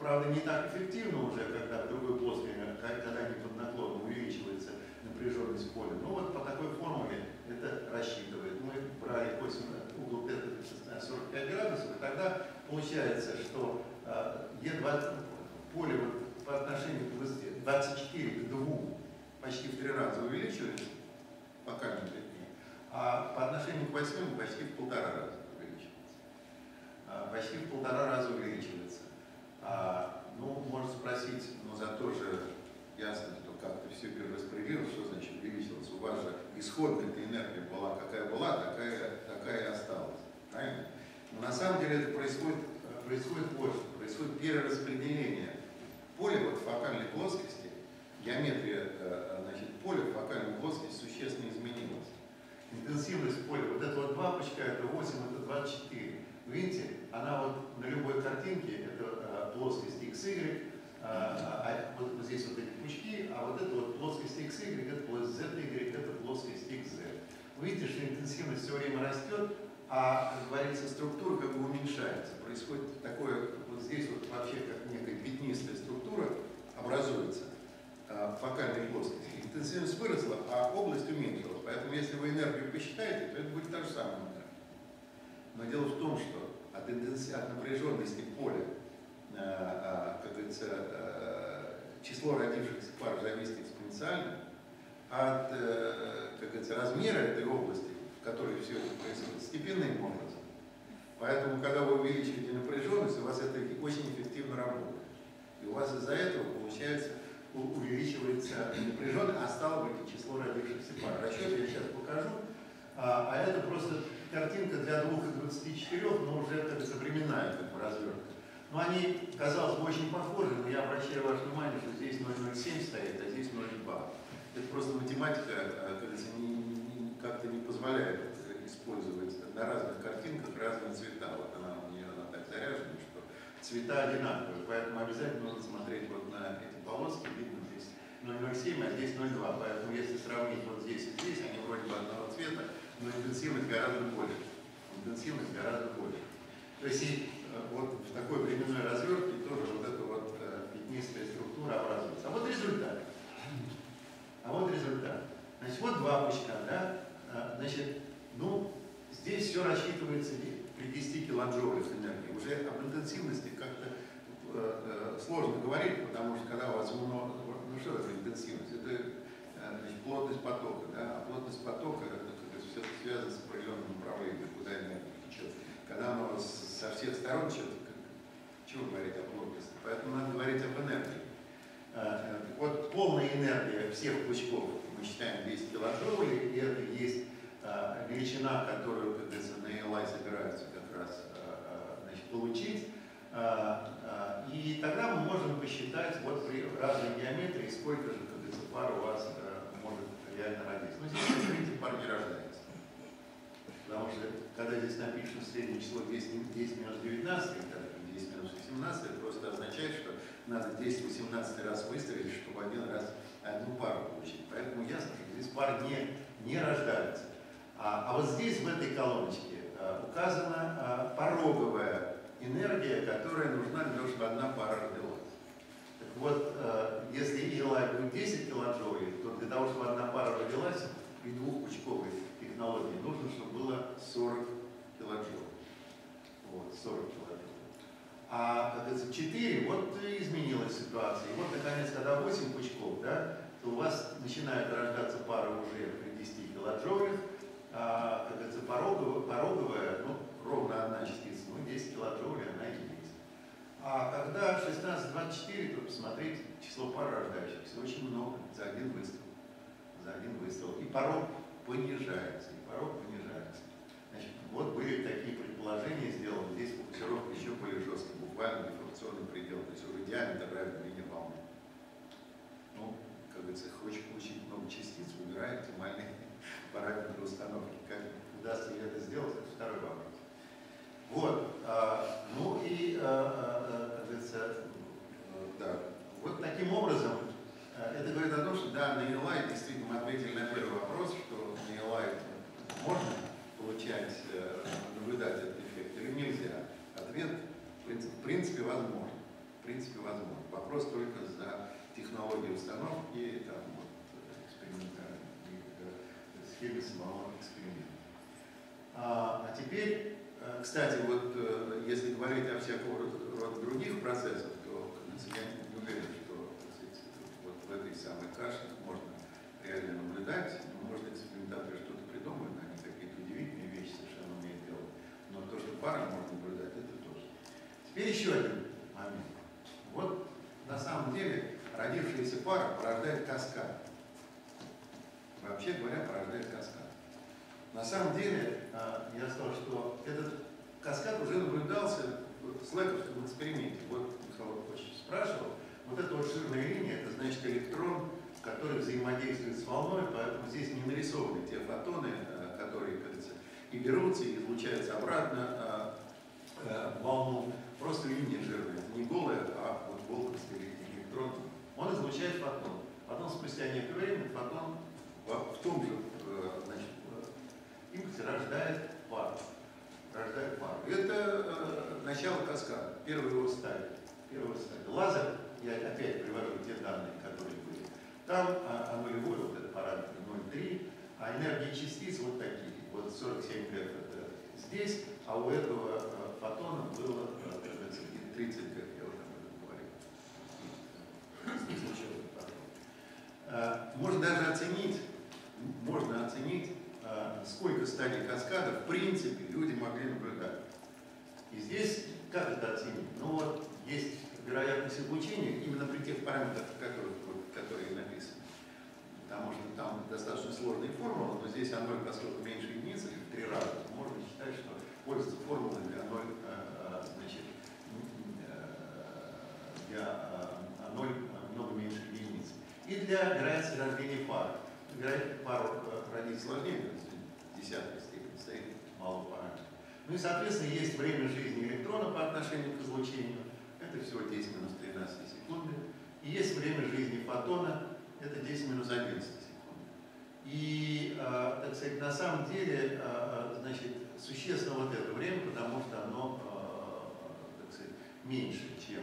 Правда, не так эффективно уже, когда в другой плоскости, когда не под наклоном увеличивается напряженность поля. Но вот по такой формуле это рассчитывает. Мы брали 8, угол θ 45 градусов, и тогда получается, что э, Е2 поле вот, по отношению к 20, 24 к 2 почти в три раза увеличивается по плитке, а по отношению к 8 почти в полтора раза увеличивается. А, почти в полтора раза увеличивается. А, ну, можно спросить, но зато же ясно, что как-то все перераспределилось, что значит увеличилось. У вас же исходная эта энергия была, какая была, такая, такая и осталась. Правильно? Но на самом деле это происходит, происходит что. Происходит перераспределение поля вот в фокальной плоскости, геометрия значит, поля в фокальной плоскости существенно изменилась. Интенсивность поля, вот это вот 2 пучка, это 8, это 24. Видите, она вот на любой картинке, это э, плоскость XY, а, а вот, вот здесь вот эти пучки, а вот это вот плоскость XY, это плоскость ZY, это плоскость XZ. Вы видите, что интенсивность все время растет, а, как говорится, структура как бы уменьшается. Происходит такое, вот здесь вот вообще как некая пятнистая структура образуется а, фокальной плоскости. Интенсивность выросла, а область уменьшилась. Поэтому если вы энергию посчитаете, то это будет та же самая энергия. Но дело в том, что от, интенси... от напряженности поля, э, э, говорится, э, число родившихся пар зависит экспоненциально, от как говорится, размера этой области, в которой все это происходит, степенным образом. Поэтому, когда вы увеличиваете напряженность, у вас это очень эффективно работает. И у вас из-за этого получается увеличивается напряженность, а стало быть число родившихся пар. Расчет я сейчас покажу. А, а это просто картинка для 2 и 24, но уже как современная как бы, развертка. Но они, казалось бы, очень похожи, но я обращаю ваше внимание, что здесь 0,07 стоит, а здесь 0,2. Это просто математика, кажется, не, не, как-то не позволяет использовать на разных картинках разные цвета. Вот она у нее она так заряжена, что цвета одинаковые, поэтому обязательно нужно смотреть вот на эти полоски, видно здесь 0,07, а здесь 0,2. Поэтому если сравнить вот здесь и здесь, они вроде бы одного цвета, но интенсивность гораздо больше. Интенсивность гораздо больше. То есть вот в такой временной развертке тоже вот эта вот пятнистая структура образуется. А вот результат. А вот результат. Значит, вот два пучка, да? Значит, ну, Здесь все рассчитывается при 10 килоджоулях энергии. Уже об интенсивности как-то э, э, сложно говорить, потому что когда у вас много, ну что такое интенсивность? Это э, значит, плотность потока, да? а плотность потока это, это все связано с определенным направлением, куда энергия течет. Когда у вас со всех сторон течет, чего говорить о плотности? Поэтому надо говорить об энергии. Э, вот полная энергия всех пучков мы считаем 200 килоджоулей, и это есть э, величина, которую, говорится, на ELI собираются как раз значит, получить. И тогда мы можем посчитать вот при разной геометрии, сколько же, говорится, пар у вас может реально родиться. Но здесь, смотрите, пар не рождается. Потому что, когда здесь напишем среднее число 10, 10 минус 19, 10 минус 18, это просто означает, что надо 10-18 раз выстрелить, чтобы один раз одну пару получить. Поэтому ясно, что здесь пар не, не рождается. А, а вот здесь, в этой колоночке, а, указана а, пороговая энергия, которая нужна для того, чтобы одна пара родилась. Так вот, а, если ELI будет 10 килоджоулей, то для того, чтобы одна пара родилась, при двухпучковой технологии нужно, чтобы было 40 килоджоулей. Вот, 40 килоджоулей. А, как говорится, 4, вот изменилась ситуация. И вот, наконец, когда 8 пучков, да, то у вас начинает рождаться пара уже при 10 килоджоулях, а, как говорится, пороговая, пороговая, ну, ровно одна частица, ну, 10 килоджоулей она и есть. А когда 16-24, то посмотрите, число пар рождающихся очень много за один выстрел. За один выстрел. И порог понижается, и порог понижается. Значит, вот были такие предположения сделаны. Здесь фокусировка еще более жесткая буквально дифракционный предел, то есть уже диаметр равен длине волны. Ну, как говорится, хочешь получить много частиц, выбирай оптимальный (laughs) параметр установки. Как удастся ли это сделать, это второй вопрос. Вот, а, ну и, а, а, как говорится, да, вот таким образом, это говорит о том, что да, на действительно мы ответили на первый вопрос, что ELI можно получать, э, наблюдать этот эффект или нельзя. Ответ в принципе, возможно. В принципе, возможно. Вопрос только за технологию установки там, вот, экспериментальной э, схеме самого эксперимента. А, а теперь, э, кстати, вот э, если говорить о всякого рода других процессах, то я не уверен, что сказать, вот в этой самой каше можно реально наблюдать, но может экспериментаторы что-то придумают, они какие-то удивительные вещи совершенно умеют делать. Но то, что пара можно наблюдать, это Теперь еще один момент. Вот на самом деле родившаяся пара порождает каскад. Вообще говоря, порождает каскад. На самом деле, а, я сказал, что этот каскад уже наблюдался в Слэковском эксперименте. Вот Михаил очень спрашивал. Вот эта вот жирная линия, это значит электрон, который взаимодействует с волной, поэтому здесь не нарисованы те фотоны, и берутся, и излучаются обратно а, волну просто линия жирная, не голая, а вот волковский электрон. Он излучает фотон. Потом спустя некоторое время фотон в, том же э, значит, э, импульсе рождает пару. Рождает пару. Это э, начало каскада, первый его стадия. Первый стадия. Лазер, я опять привожу те данные, которые были. Там а, а нулевой, вот этот параметр 0,3, а энергии частиц вот такие. Вот 47 Гц это здесь, а у этого э, фотона было 30 лет, я уже об этом говорил. Можно даже оценить, можно оценить, сколько стадий каскада в принципе люди могли наблюдать. И здесь как это оценить? Ну вот есть вероятность облучения именно при тех параметрах, которых, которые написаны. Потому что там достаточно сложные формулы, но здесь А0 поскольку меньше единицы, в три раза, можно считать, что пользоваться формулой для А0 для а, 0 много меньше единиц. И для вероятности рождения пар. Вероятность пару э, родить сложнее, десятая степень стоит мало параметров. Ну и, соответственно, есть время жизни электрона по отношению к излучению. Это всего 10 минус 13 секунды. И есть время жизни фотона. Это 10 минус 11 секунд. И, э, так сказать, на самом деле, э, значит, существенно вот это время, потому что оно, так сказать, меньше, чем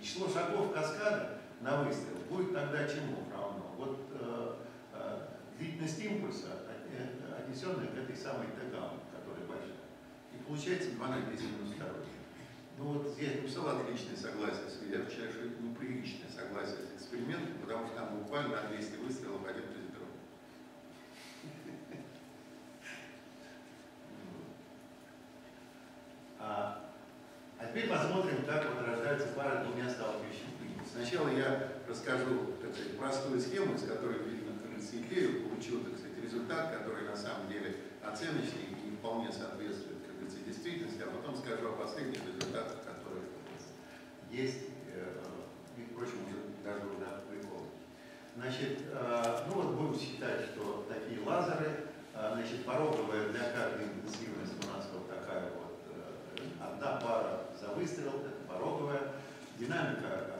и число шагов каскада на выстрел будет тогда чему равно? Вот э, э, длительность импульса э, отнесенная к этой самой Т-гамме, которая большая. И получается 2 на 10 минус 2. Ну вот я написал отличное согласие, я считаю, что это неприличное согласие с экспериментом, потому что там буквально на 200 выстрелов один позитрон. А, а теперь посмотрим, как вот рождается пара двумя сталкивающими пыльниками. Сначала я расскажу, так сказать, простую схему, из которой видно, идею, получил, так сказать, результат, который на самом деле оценочный и вполне соответствует, как говорится, действительности, а потом скажу о последних результатах, которые как говорится, есть, э, и, впрочем, даже уже опубликованы. Значит, э, ну вот будем считать, что такие лазеры, э, значит, пороговая для каждой интенсивности у нас вот такая вот одна пара за выстрел, это пороговая. Динамика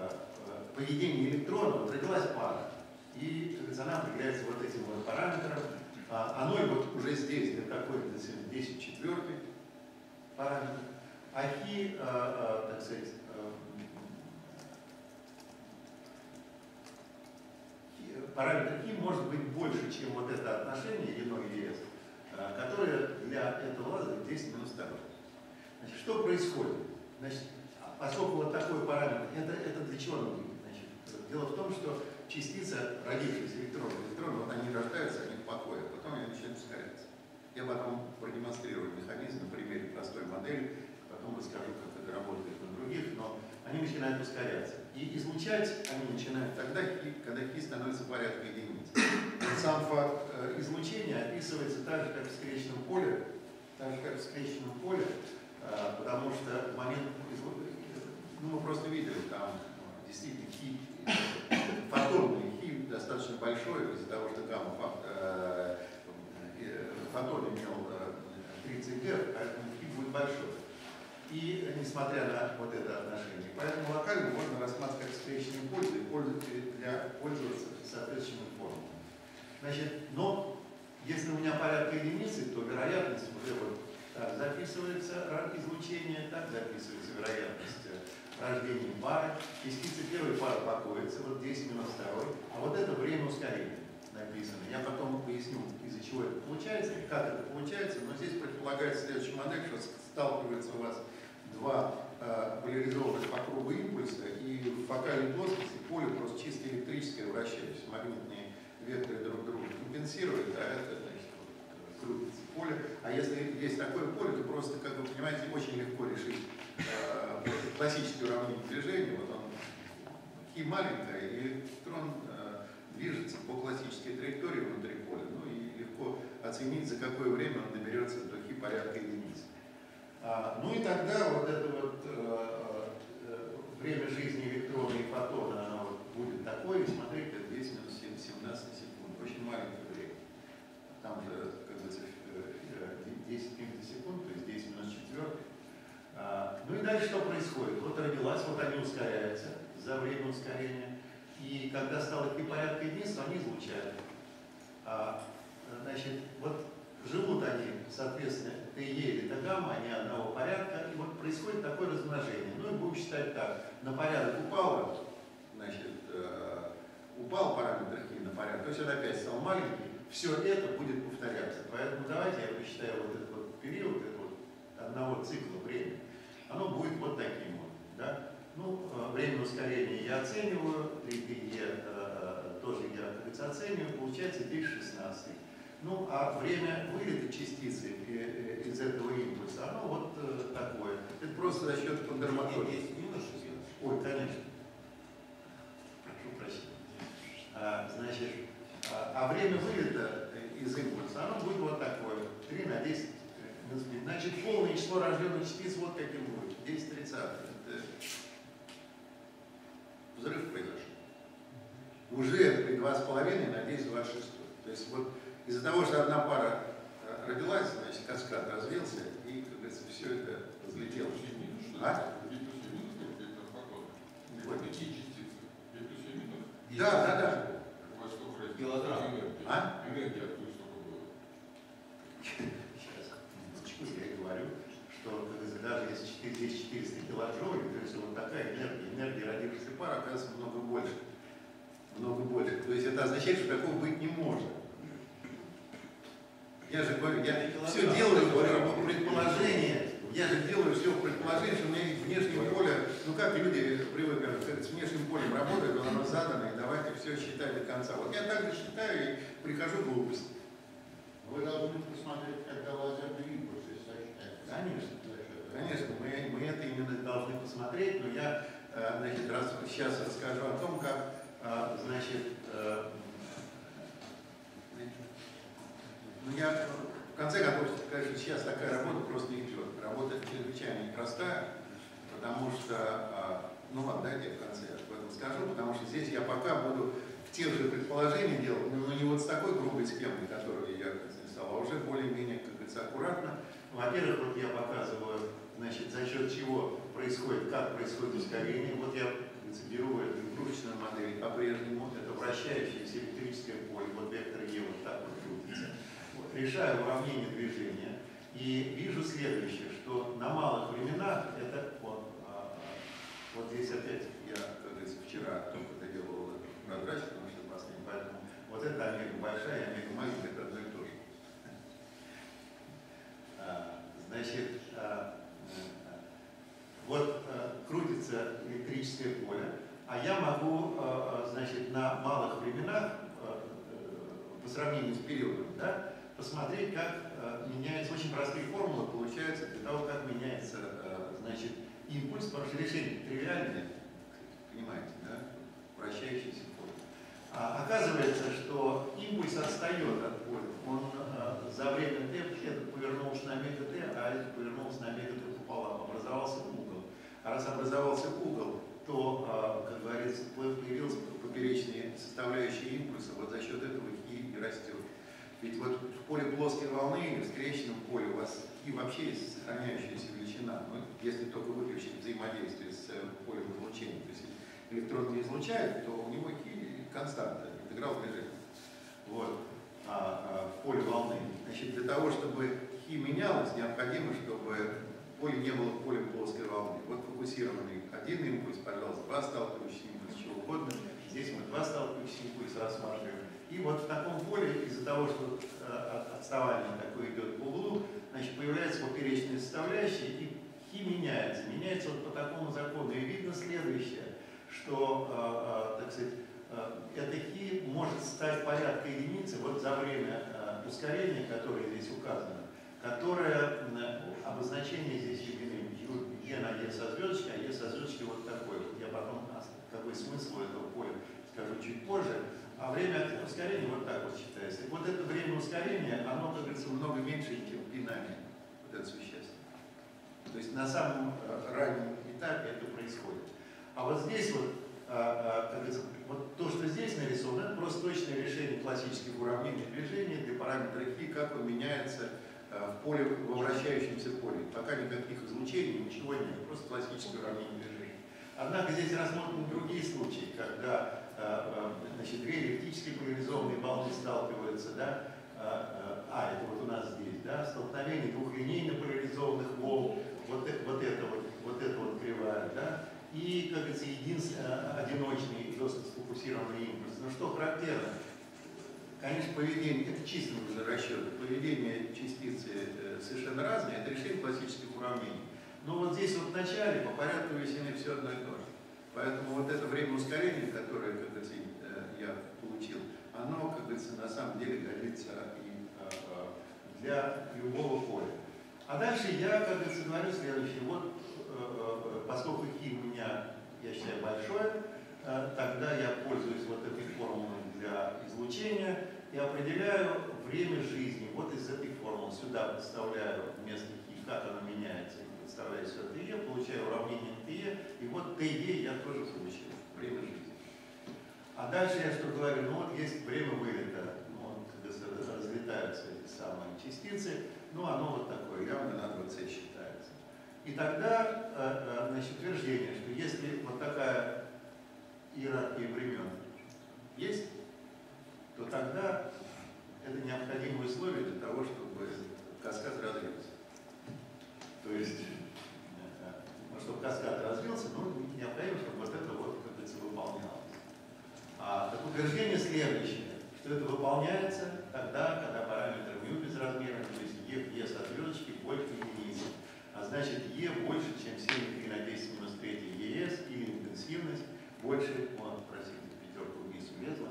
поведения электрона, вот родилась пара. И она определяется вот этим вот параметром. А, оно и вот уже здесь, для какой интенсивности, 10 четвертый параметр. А хи, э, э, так сказать, хи- параметр хи может быть больше, чем вот это отношение единой ЕС, э, которое для этого лазера 10 минус 2. Значит, что происходит? Значит, а поскольку вот такой параметр, это, это для чего нужно? Значит, дело в том, что частица, родившаяся электрон, электрон, вот они рождаются, они в покое, потом они начинают ускоряться. Я потом продемонстрирую механизм на примере простой модели, расскажу, как это работает на других, но они начинают ускоряться. И излучать они начинают тогда, когда хи становится порядка единиц. Сам факт э, излучения описывается так же, как в скрещенном поле, так же, как в скрещенном поле, э, потому что момент ну, мы просто видели, там э, действительно хи, фотонный хи достаточно большой из-за того, что гамма э, фотон имел э, 30 Гц, поэтому хи будет большой. И несмотря на вот это отношение. Поэтому локально можно рассматривать как скрещенное пользу и пользоваться для пользоваться соответствующими формами. Значит, но если у меня порядка единицы, то вероятность уже вот так записывается излучение, так записывается вероятность э, рождения пары. Частица первой пары покоится, вот 10 минус второй, а вот это время ускорения написано. Я потом поясню, из-за чего это получается, как это получается, но здесь предполагается следующая модель, что сталкивается у вас два э, поляризованных по кругу импульса, и в фокальной плоскости поле просто чисто электрическое вращается. Магнитные векторы друг друга компенсируют, а это значит, э, крутится поле. А если есть такое поле, то просто, как вы понимаете, очень легко решить э, вот классическое уравнение движения. Вот он хи маленькая, и электрон э, движется по классической траектории внутри поля. Ну и легко оценить, за какое время он доберется до хи порядка единиц. А, ну и тогда вот это вот э, э, время жизни электрона и фотона, оно будет такое, и смотрите, это 10 минус 7, 17 секунд, очень маленькое время. Там же, как говорится, э, э, 10 секунд, то есть 10 минус 4. А, ну и дальше что происходит? Вот родилась, вот они ускоряются за время ускорения. И когда стало идти порядка единиц, они излучают. А, значит, вот живут они, соответственно, ТЕ или Т-гамма, они одного порядка, и вот происходит такое размножение. Ну и будем считать так, на порядок упало, значит, э, упал параметр хи на порядок, то есть он опять стал маленький, все это будет повторяться. Поэтому давайте я посчитаю вот этот вот период, это вот одного цикла времени, оно будет вот таким вот, да. Ну, э, время ускорения я оцениваю, 3 ТЕ э, тоже я, как говорится, оцениваю, получается 1016. Ну, а время вылета частицы э, э, из этого импульса, оно вот э, такое. Это просто за счет кондерматолога. Ой, конечно. Прошу прощения. А, значит, а, а время вылета из импульса, оно будет вот такое. 3 на 10 минус 5. Значит, полное число рожденных частиц вот каким будет. 10 тридцатых. Это взрыв произошел. Уже при 2,5 на 10 26. То есть вот из-за того, что одна пара э, родилась, значит, каскад развился, и, как говорится, все это взлетело. А? Да, да, да. Килограмм. Энергия. А? Энергия откуда столько было? Сейчас, минуточку, я и говорю, что даже если 4, есть 400 килоджоулей, то есть вот такая энергия, энергия родившейся пары оказывается много больше. Много больше. То есть это означает, что такого быть не может. Я же говорю, я все делаю, говорю, по предположению, я же делаю все в предположении, что у меня есть внешнее поле, ну как люди привыкли, как с внешним полем работают, оно задано, и давайте все считать до конца. Вот я так же считаю и прихожу к глупости. Вы должны посмотреть, когда лазерные импульсы сочетаются. Конечно, конечно, мы, мы это именно должны посмотреть, но я, э, значит, раз, сейчас расскажу о том, как, э, значит, ну я в конце концов скажу, сейчас такая работа просто идет. Работа чрезвычайно непростая, потому что, а, ну ладно, дайте я в конце об этом скажу, потому что здесь я пока буду в тех же предположениях делать, но не вот с такой грубой схемой, которую я стал, а уже более-менее, как говорится, аккуратно. Во-первых, вот я показываю, значит, за счет чего происходит, как происходит ускорение. Вот я беру эту игрушечную модель по-прежнему, это вращающееся электрическое поле, вот вектор Е вот так вот крутится. Вот, решаю уравнение движения и вижу следующее, что на малых временах это вот, а, а, вот здесь опять я, как говорится, вчера только это делал прозрачно, потому что последний, поэтому вот это омега большая, омега маленькая, это одно и то же. А, Значит, а, вот крутится электрическое поле, а я могу, значит, на малых временах, э, по сравнению с периодом, да, посмотреть, как а, меняются, очень простые формулы получаются для того, как меняется, а, значит, импульс, потому что решение тривиальное, понимаете, да, вращающийся поле. А оказывается, что импульс отстает от поля. Он э, за время t этот повернулся на омега t, а этот повернулся на омега t пополам. Образовался угол. А раз образовался угол, то, э, как говорится, появилась поперечная составляющая импульса. Вот за счет этого и растет. Ведь вот в поле плоской волны, в скрещенном поле у вас хи вообще есть сохраняющаяся величина. Ну, если только выключить взаимодействие с э, полем излучения. То есть электрон не излучает, то у него хи константа, интеграл движения. Вот. А, а, в поле волны. Значит, для того, чтобы хи менялось, необходимо, чтобы поле не было полем плоской волны. Вот фокусированный один импульс, пожалуйста, два сталкивающих импульса, чего угодно. Здесь мы два сталкивающих импульса рассматриваем. И вот в таком поле, из-за того, что э, отставание такое идет по углу, значит, появляется поперечная составляющая, и хи меняется. Меняется вот по такому закону. И видно следующее, что, э, э, так сказать, эта хи может стать порядка единицы вот за время ускорения, которое здесь указано, которое обозначение здесь введены Е на Е со звездочкой, а Е со звездочкой вот такой. Я потом какой смысл этого поля скажу чуть позже. А время ускорения вот так вот считается. И вот это время ускорения, оно, как говорится, много меньше, чем динамике. Вот это существенно. То есть на самом раннем этапе это происходит. А вот здесь вот, как говорится, вот то, что здесь нарисовано, это просто точное решение классических уравнений движения для параметра хи, как он меняется в поле, во вращающемся поле. Пока никаких излучений, ничего нет, просто классическое уравнение движения. Однако здесь рассмотрены другие случаи, когда значит, две эллиптические поляризованные волны сталкиваются, да, а, это вот у нас здесь, да, столкновение двух линейно поляризованных волн, вот, это, вот это вот, вот это вот кривая, да, и, как говорится, единственный одиночный жестко сфокусированный импульс. Но что характерно? Конечно, поведение, это чисто уже расчеты, поведение частицы совершенно разное, это решение классических уравнений. Но вот здесь вот в начале по порядку величины все одно и то же. Поэтому вот это время ускорения, которое, как говорится, я получил, оно, как говорится, на самом деле годится и для любого поля. А дальше я, как говорится, говорю следующее. Вот, поскольку хи у меня, я считаю, большое, тогда я пользуюсь вот этой формулой для излучения и определяю время жизни. Вот из этой формулы сюда подставляю вместо хи, как оно меняется представляю себе ТЕ, получаю уравнение ТЕ, и вот ТЕ я тоже получил, время жизни. А дальше я что говорю, ну вот есть время вылета, ну, вот, разлетаются эти самые частицы, ну оно вот такое, явно на 2С считается. И тогда, значит, утверждение, что если вот такая иерархия времен есть, то тогда это необходимое условие для того, чтобы каскад развился. То есть, э, э, чтобы каскад развился, ну, необходимо, чтобы вот это вот, как говорится, выполнялось. А, так утверждение следующее, что это выполняется тогда, когда параметр μ безразмерен, то есть e, e со звездочки больше единицы. А значит, e больше, чем 7 на 10 минус 3 ЕС, или интенсивность больше, вот, простите, пятерку вниз улезла,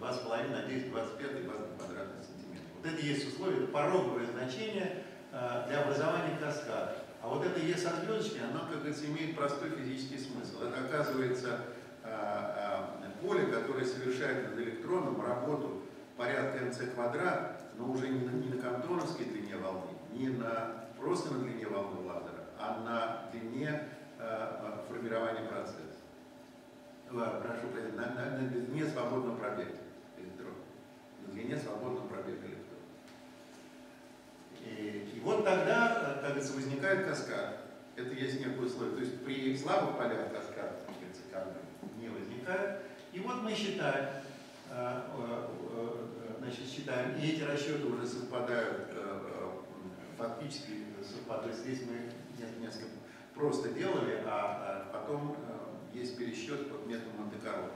2,5 на 10, 25 квадратных сантиметров. Вот это есть условие, это пороговое значение для образования каскада. А вот это Е со звездочкой, оно, как говорится, имеет простой физический смысл. Это оказывается э, э, поле, которое совершает над электроном работу порядка МЦ квадрат, но уже не на, не на кантоновской длине волны, не на, просто на длине волны лазера, а на длине э, формирования процесса. Прошу прощения, на, на, на длине свободного пробега электрона. На длине свободного пробега электрона. И, и вот тогда, как говорится, возникает каскад. Это есть некое условие. То есть при слабых полях каскад не возникает. И вот мы считаем, значит, считаем, и эти расчеты уже совпадают, фактически совпадают. Здесь мы несколько просто делали, а потом есть пересчет под методом Монте-Карло.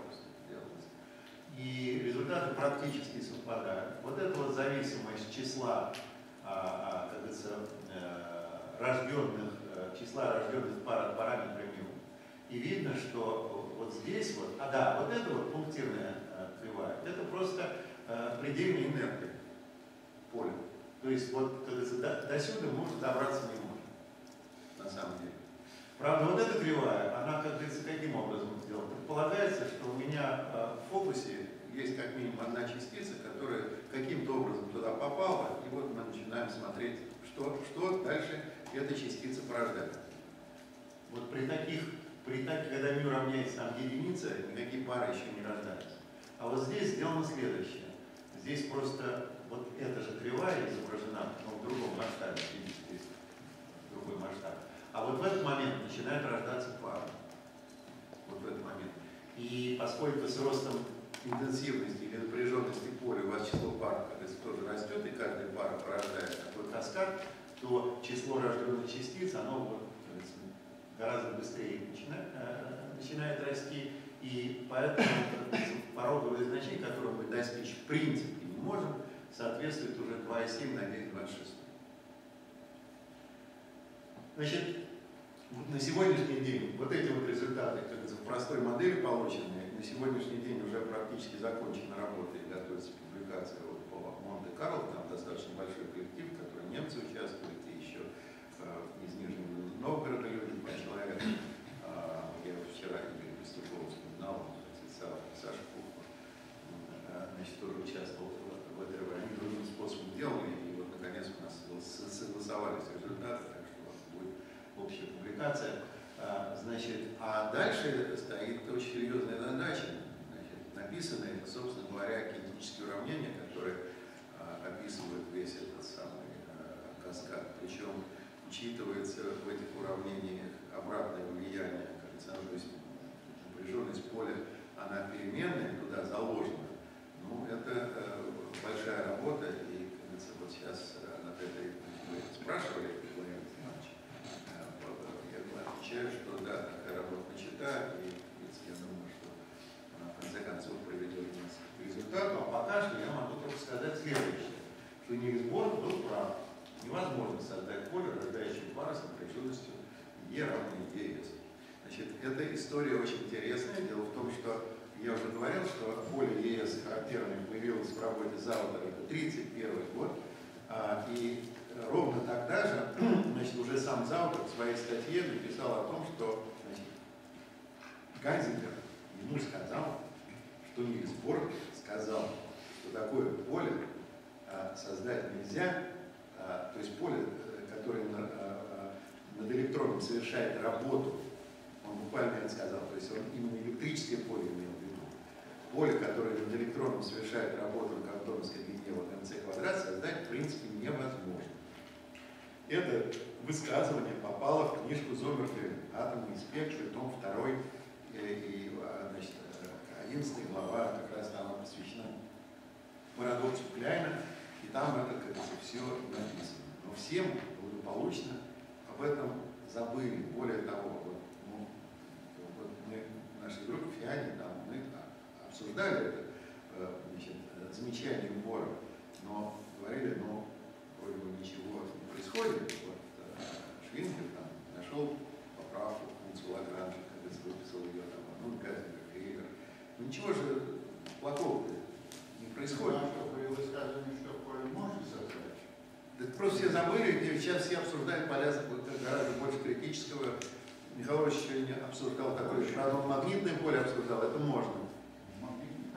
И результаты практически совпадают. Вот эта вот зависимость числа, а, а, как говорится, э, рожденных, э, числа рожденных пар, параметрами и видно, что вот здесь вот, а да, вот это вот пунктирная э, кривая, это просто предельная инерция поля. То есть вот, как говорится, до, до сюда может добраться не может, на самом деле. Правда, вот эта кривая, она, как говорится, каким образом сделана? Предполагается, что у меня в фокусе есть как минимум одна частица, которая каким-то образом туда попала, и вот мы начинаем смотреть, что, что дальше эта частица порождает. Вот при таких, при таких, когда μ равняется там единице, никакие пары еще не рождаются. А вот здесь сделано следующее. Здесь просто вот эта же кривая изображена, но в другом масштабе, видите, другой масштаб. А вот в этот момент начинает рождаться пара. Вот в этот момент. И поскольку с ростом интенсивности или напряженности поля у вас число пар, как тоже растет, и каждая пара порождает такой каскад, то число рожденных частиц, оно вот, гораздо быстрее начинает, э, начинает расти. И поэтому (coughs) пороговое значение, которое мы достичь в принципе не можем, соответствует уже 2,7 на 9,26. Значит, на сегодняшний день вот эти вот результаты, как в простой модели полученные, на сегодняшний день уже практически закончена работа и готовится публикация вот по Монте-Карло, там достаточно большой коллектив, в котором немцы участвуют, и еще э, из Нижнего Новгорода люди, по человек. Э, я вчера Игорь Пастухова вспоминал, Саша э, значит, тоже участвовал в, в этой работе. Они другим способом делали, и вот наконец у нас согласовались результаты, общая публикация. А, значит, а дальше стоит очень серьезная задача. Значит, написаны, собственно говоря, кинетические уравнения, которые а, описывают весь этот самый а, каскад. Причем учитывается в этих уравнениях обратное влияние, кажется, напряженность поля, она переменная, туда заложена. Ну, это э, большая работа, и, кажется, вот сейчас э, над этой мы спрашивали, отвечаю, что да, такая работа начата, и я думаю, что она в конце концов приведет нас к результату. А пока что я могу только сказать следующее, что Нильс Борг был прав. Невозможно создать поле, рождающее пары с напряженностью Е равно ЕС. Значит, эта история очень интересная. Дело в том, что я уже говорил, что поле ЕС характерное появилось в работе Заутера, это 31 год, а, и ровно тогда же, (clears throat) значит, уже сам Заутер в своей статье написал о том, что значит, ему сказал, что Нильс Борг сказал, что такое поле а, создать нельзя, а, то есть поле, э, которое на, над электроном совершает работу, он буквально это сказал, то есть он именно электрическое поле имел в виду. Поле, которое над электроном совершает работу на кантоновской длине вот МЦ квадрат, создать в принципе невозможно. Это высказывание попало в книжку Зомерфельд «Атомные спектры», том 2, э, и, а, значит, 11 глава как раз там посвящена парадоксу Кляйна, и там это, как говорится, все написано. Но всем благополучно об этом забыли. Более того, вот, ну, вот мы в нашей группе Фиане, там, мы обсуждали это э, значит, замечание Бора, но говорили, ну, вроде бы ничего происходит. Вот, э, Швингер там нашел поправку функцию Лагранжа, как выписал ее там, ну, Газинберг, Эйвер. Ничего же плохого не происходит. Ну, а что, при высказывании, что поле может просто все забыли, и сейчас все обсуждают поля гораздо больше критического. Михайлович сегодня обсуждал такое, он магнитное поле обсуждал, это можно.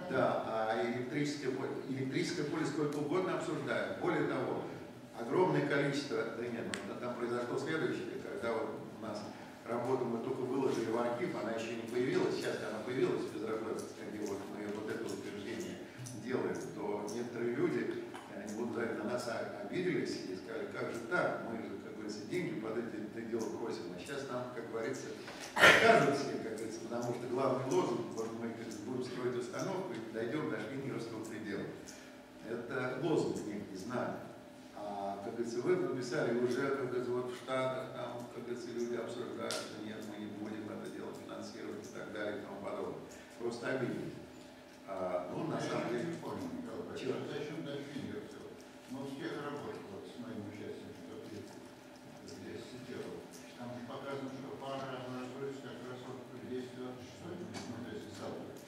Да, а электрическое поле, электрическое поле сколько угодно обсуждают. Более того, огромное количество, да нет, ну, там произошло следующее, когда вот у нас работу мы только выложили в архив, она еще не появилась, сейчас она появилась без разработки, вот мы вот это утверждение делаем, то некоторые люди, они будут на нас обиделись и сказали, как же так, мы же, как говорится, деньги под это, это дело просим, а сейчас нам, как говорится, покажут все, как говорится, потому что главный лозунг, вот мы будем строить установку и дойдем до швингерского предела. Это лозунг некий, знак. А, как говорится, вы написали уже, как говорится, вот в Штатах, там, как говорится, люди обсуждают, что нет, мы не будем это дело финансировать и так далее и тому подобное. Просто обидно. А, ну, на самом деле, не понял, Николай Чего? Зачем дать фингерцев? Ну, с тех работ, вот, с моим участием, что ты здесь цитировал, там же показано, что пара образуется как раз вот в 10 ну, то есть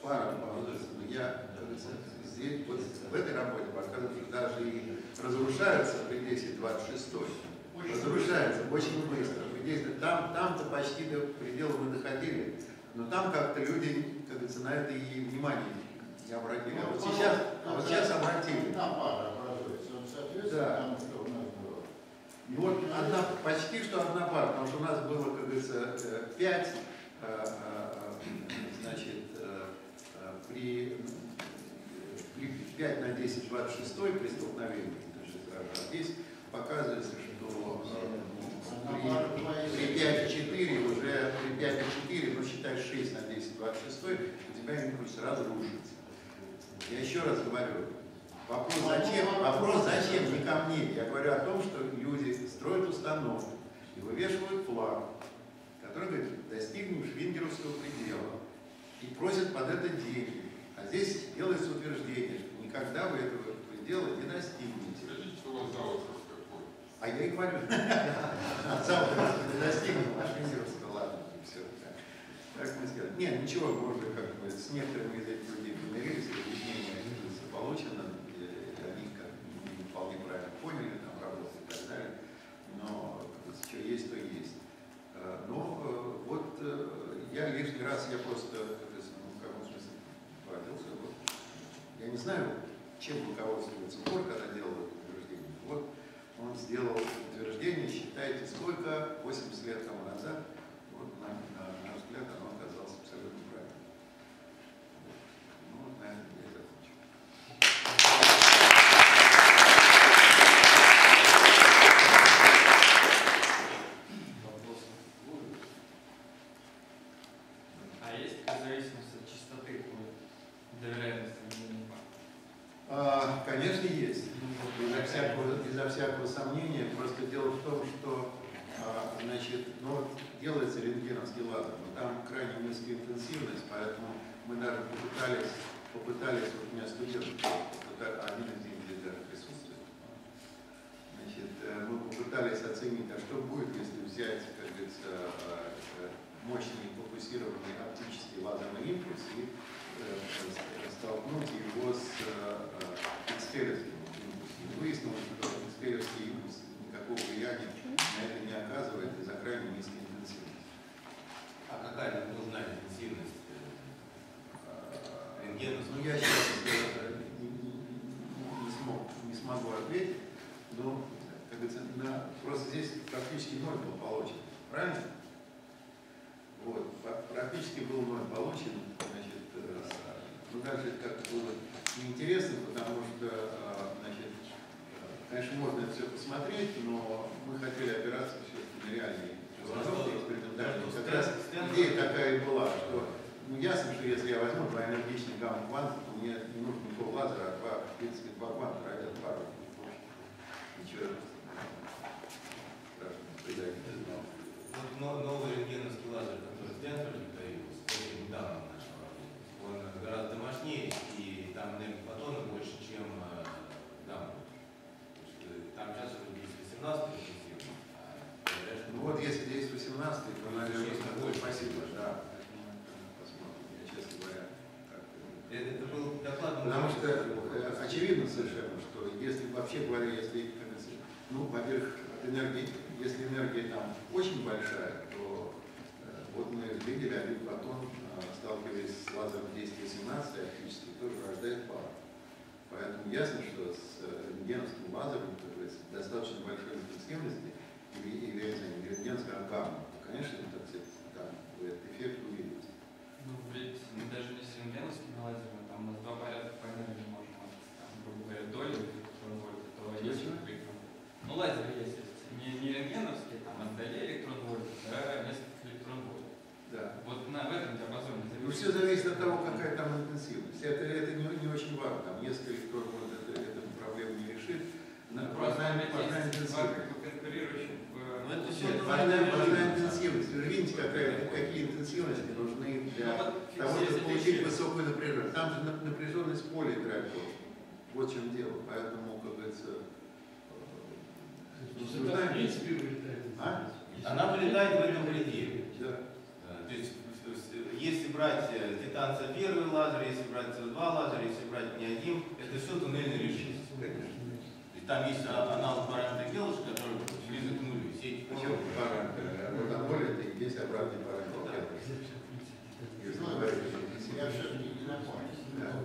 пара положится. Я, как говорится, здесь, вот в этой работе показывают, что даже и разрушаются при 10-26 разрушается очень быстро. Там, там-то почти до предела мы доходили, но там как-то люди, как говорится, на это и внимание не обратили. А вот сейчас, а вот сейчас обратили. Одна пара образуется, он соответствует Да. тому, что у нас было. И вот одна, почти что одна пара, потому что у нас было, как говорится, э, пять, э, э, значит, при 5 на 10, 26 при столкновении, значит, а здесь показывается, что э, при, при 5,4 уже, при 5,4, ну считай 6 на 10, 26, у тебя импульс сразу. Я еще раз говорю, вопрос зачем, вопрос зачем не ко мне. Я говорю о том, что люди строят установку и вывешивают флаг, который говорит, достигнем швингеровского предела и просят под это деньги. А здесь делается утверждение, никогда вы этого предела не достигнете. Скажите, что у вас за возраст какой? А я и говорю, завтра не достигнем, а швингеровского, ладно, все. Так мы сказали. Нет, ничего, мы уже как бы с некоторыми из этих людей помирились, объяснение получено, они как не вполне правильно поняли, там работают и так далее, но что есть, то есть. Э, Но э, вот э, я лишний раз, я просто, ну, в каком смысле, поразился. Я не знаю, чем руководствуется Бор, когда делал это утверждение. Вот он сделал утверждение, считайте, сколько, 80 лет тому назад, вот, на, на, на взгляд, оно оказалось абсолютно правильным. Ну, вот, наверное, я закончу. Вопросы будут? А есть какая зависимость от частоты доверяемости мнений? А, конечно, есть. Безо всякого, безо всякого сомнения. Просто дело в том, что а, значит, ну, вот делается рентгеновский лазер, но там крайне низкая интенсивность, поэтому мы даже попытались, попытались, вот у меня студент, попыта- один из них даже присутствует, значит, э, мы попытались оценить, а что будет, если взять, как говорится, э, мощный фокусированный оптический лазерный импульс и э, столкнуть его с экспериментом. Выяснилось, что экспериментский импульс никакого влияния на это не оказывает из-за крайне низкой интенсивности. А какая нужна интенсивность А, рентгена? Ну, я сейчас э, не, смог, не смогу ответить, но, как говорится, на- просто здесь практически ноль был получен. Правильно? Вот, практически был ноль получен, значит, э, ну, это как-то было неинтересно, потому что, э, значит, э, конечно, можно это все посмотреть, но мы хотели опираться все-таки на реальные разработки экспериментальные. Как раз идея такая и была, что ну, ясно, что если я возьму гамма-кванта, то мне не нужно никакого лазера, а два, в принципе, два кванта радиат пару. Ничего страшного, предать не знал. Вот но- новый рентгеновский лазер, который в Стэнфорде появился, совсем недавно работать, он гораздо мощнее, и там энергофотоны больше, чем э, гамма. Есть, э, Там сейчас уже есть 18 интенсивность, а Ну вот если есть 18 то, наверное, Шесть такое больше. спасибо, да. Посмотрим. Я, честно говоря, как-то не- Это, был доклад... Потому что э, очевидно совершенно, что если вообще говоря, если Ну, во-первых, энергии, если энергия там очень большая, то э, вот мы видели, один фотон, э, сталкиваясь с лазером 1018, оптически тоже рождает пар. Поэтому ясно, что с рентгеновским лазером, как говорится, достаточно большой интенсивности, или, или, я не знаю, или рентгеновская гамма, то, конечно, так сказать, там этот эффект ведь мы даже не с рентгеновскими лазерами, там у нас два порядка по энергии можем, от, там, грубо говоря, доли электронвольта, то есть Чего? электрон. Ну, лазер есть, есть не, не рентгеновский, там, от доли электронвольта до нескольких электронвольт. Да. Вот на, в этом диапазоне Ну, все зависит от того, какая там интенсивность. Это, это не, не очень важно. Там несколько электродов вот это, эту проблему не решит. На- Просто важна- важна интенсивность. конкурирующих э, Ну, это все, Важна, важна интенсивность. Вы видите, какая, какие интенсивности нужны Ну, для вот того, чтобы получить высокую напряженность. Там же нап- напряженность поля играет роль. Вот в чем дело. Поэтому, как говорится, э, ну, в принципе, вылетает. А? Она вылетает в этом пределе. да. То есть, если брать э, титанца первый лазер, если брать СО2 лазер, если брать неодим, это все туннельный режим. То есть там есть а- аналог параметра Гелыша, который близок к нулю. Все эти параметры. А вот это и есть обратный параметр. Если говорить о интенсивности. Я все-таки не напомню. Да.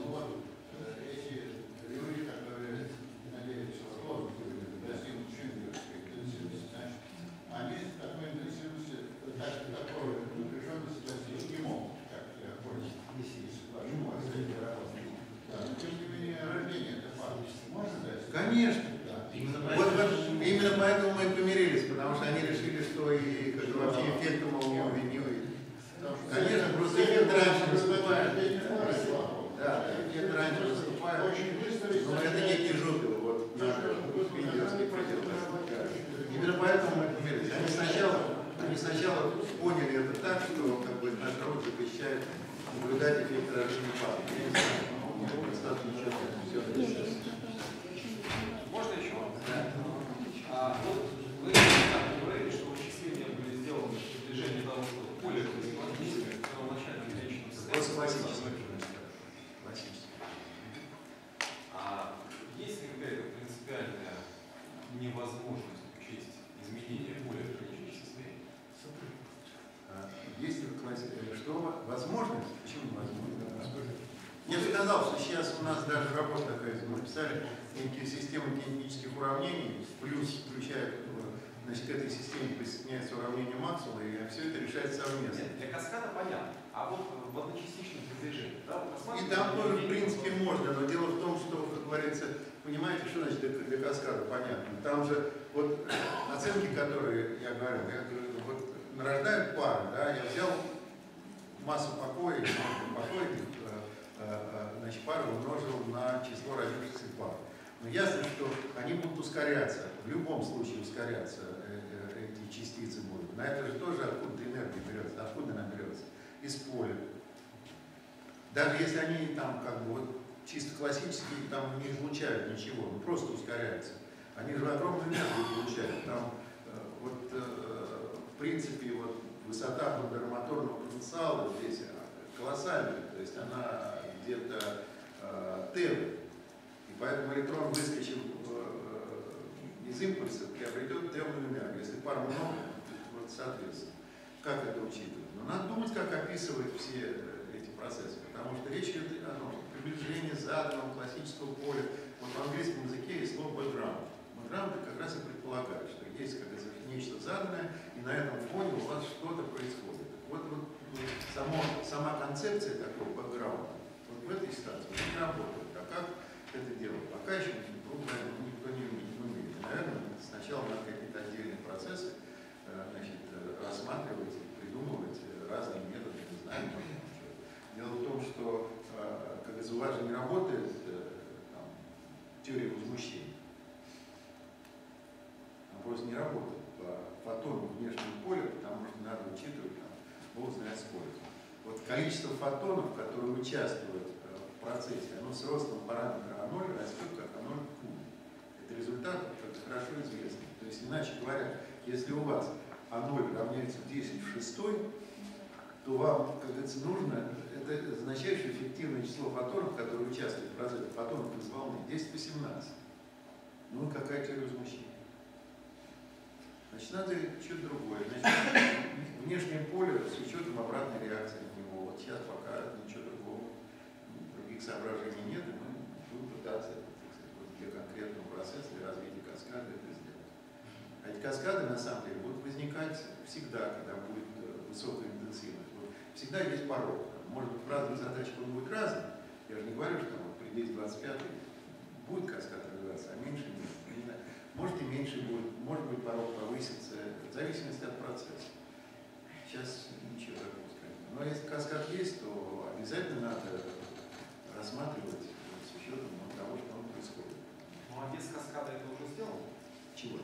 Ну вот, э, эти люди, которые надеются в том, достигнут шенгерской интенсивности, значит, они такой интенсивности, так, такой напряженности достичь не могут, как я понял, из вашего последнего работы. Да, но тем не менее, рождение это факт. Можно достичь? Конечно. Да. Именно Вот, поэтому- вот именно поэтому мы и помирились, потому что они решили, что и как бы, вообще эффекта молнии не выйдет. Потому что Конечно, цель- просто цель эффект раньше была наступает. рождение пары слабого. Да, эффект раньше наступает. Очень быстро Но это некий жупел, вот наш Питерский предел. Именно поэтому мы помирились. Они сначала, они сначала поняли это так, что как бы наш Я не знаю, ну, достаточно четко все Можно еще? Да. А, вот вы так говорили, что вычисления были сделаны в движении того, что поле классическое, в первоначальном конечном Просто классическое. состоянии. Классически. А есть ли какая-то принципиальная невозможность учесть изменения поля в конечном состоянии? А, Есть ли класс- э, что возможность? Почему невозможно? Я же сказал, что сейчас у нас даже работа такая, мы написали некие системы кинетических уравнений, плюс включая, э, значит, к этой системе присоединяется уравнение Максвелла, и все это решается совместно. Нет, для каскада понятно. А вот в одночастичном движении, да, вот И там тоже, в принципе, можно, но дело в том, что, как говорится, понимаете, что значит для, для каскада понятно. Там же вот (coughs) оценки, которые я говорил, я говорю, вот нарождают пары, да, я взял массу покоя, покоя э, э, э, значит, пар умножил на число родившихся пар. Но ясно, что они будут ускоряться, в любом случае ускоряться э, э, эти частицы будут. На это же тоже откуда энергия берется, откуда она берется? Из поля. Даже если они там как бы вот чисто классические, там не излучают ничего, ну просто ускоряются. Они же огромную энергию получают. Там э, вот в принципе вот высота моторного потенциала здесь колоссальная, то есть она где-то э. Поэтому электрон, выскочив э, из импульса, приобретет темную энергию. Если пар много, вот соответственно. Как это учитывать? Но надо думать, как описывать все эти процессы, потому что речь идет о том, что приближение заданного классического поля. Вот в английском языке есть слово background. Background как раз и предполагает, что есть как говорится, нечто заданное, и на этом фоне у вас что-то происходит. Вот, вот само, сама концепция такого бэкграунда вот в этой ситуации не работает. Это делать? Пока еще ну, наверное, никто не умеет. Наверное, сначала надо какие-то отдельные процессы э, значит, э, рассматривать, придумывать э, разные методы, не знаю. Дело в том, что, вас же не работает там, теория возмущения. Она просто не работает по фотону внешнего поля, потому что надо учитывать, там, Бог знает сколько. Вот количество фотонов, которые участвуют процессе, оно с ростом параметра А0 растет как А0 в кубе. Это результат как хорошо известный. То есть, иначе говоря, если у вас А0 равняется 10 в шестой, то вам, как говорится, нужно, это означает, что эффективное число фотонов, которые участвуют в процессе фотонов из волны, 10 по 17. Ну какая цель возмущения? Значит, надо что-то другое. Значит, внешнее поле с учетом обратной реакции на него. Вот сейчас пока ничего других соображений нет, и мы будем пытаться сказать, вот для конкретного процесса, для развития каскада это сделать. А эти каскады, на самом деле, будут возникать всегда, когда будет э, высокая интенсивность. Вот всегда есть порог. Может быть, в разных задачах он будет разный. Я же не говорю, что там, вот при 10-25 будет каскад развиваться, а меньше нет. Не знаю. Может и меньше будет, может быть порог повысится, в зависимости от процесса. Сейчас ничего такого сказать. Но если каскад есть, то обязательно надо рассматривать вот, с учетом ну, того, что он происходит. Ну а без каскада это уже сделано? Чего?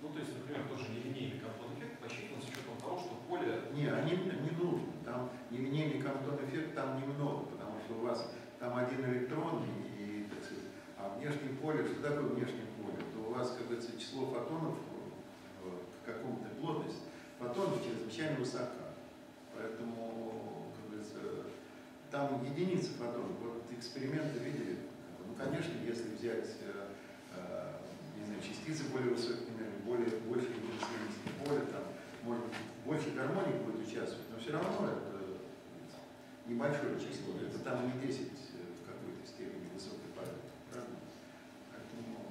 Ну, то есть, например, тоже нелинейный компон эффект посчитан с учетом того, что поле Не, они не нужны. Там не линейный компон эффект там немного, потому что у вас там один электрон и, так сказать, а внешнее поле, что такое внешнее поле? То у вас, как говорится, число фотонов в каком-то плотности, фотонов чрезвычайно высока. Поэтому, там единицы фотонов. Вот эксперименты видели. Ну, конечно, если взять э, э, не знаю, частицы более высоких энергий, более, больше интенсивности поля, там, может быть, больше гармоник будет участвовать, но все равно это небольшое число, это там не 10 в какой-то степени высокой правда? Поэтому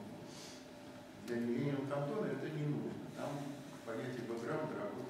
для нелинейного кантона это не нужно. Там понятие бэкграунда работает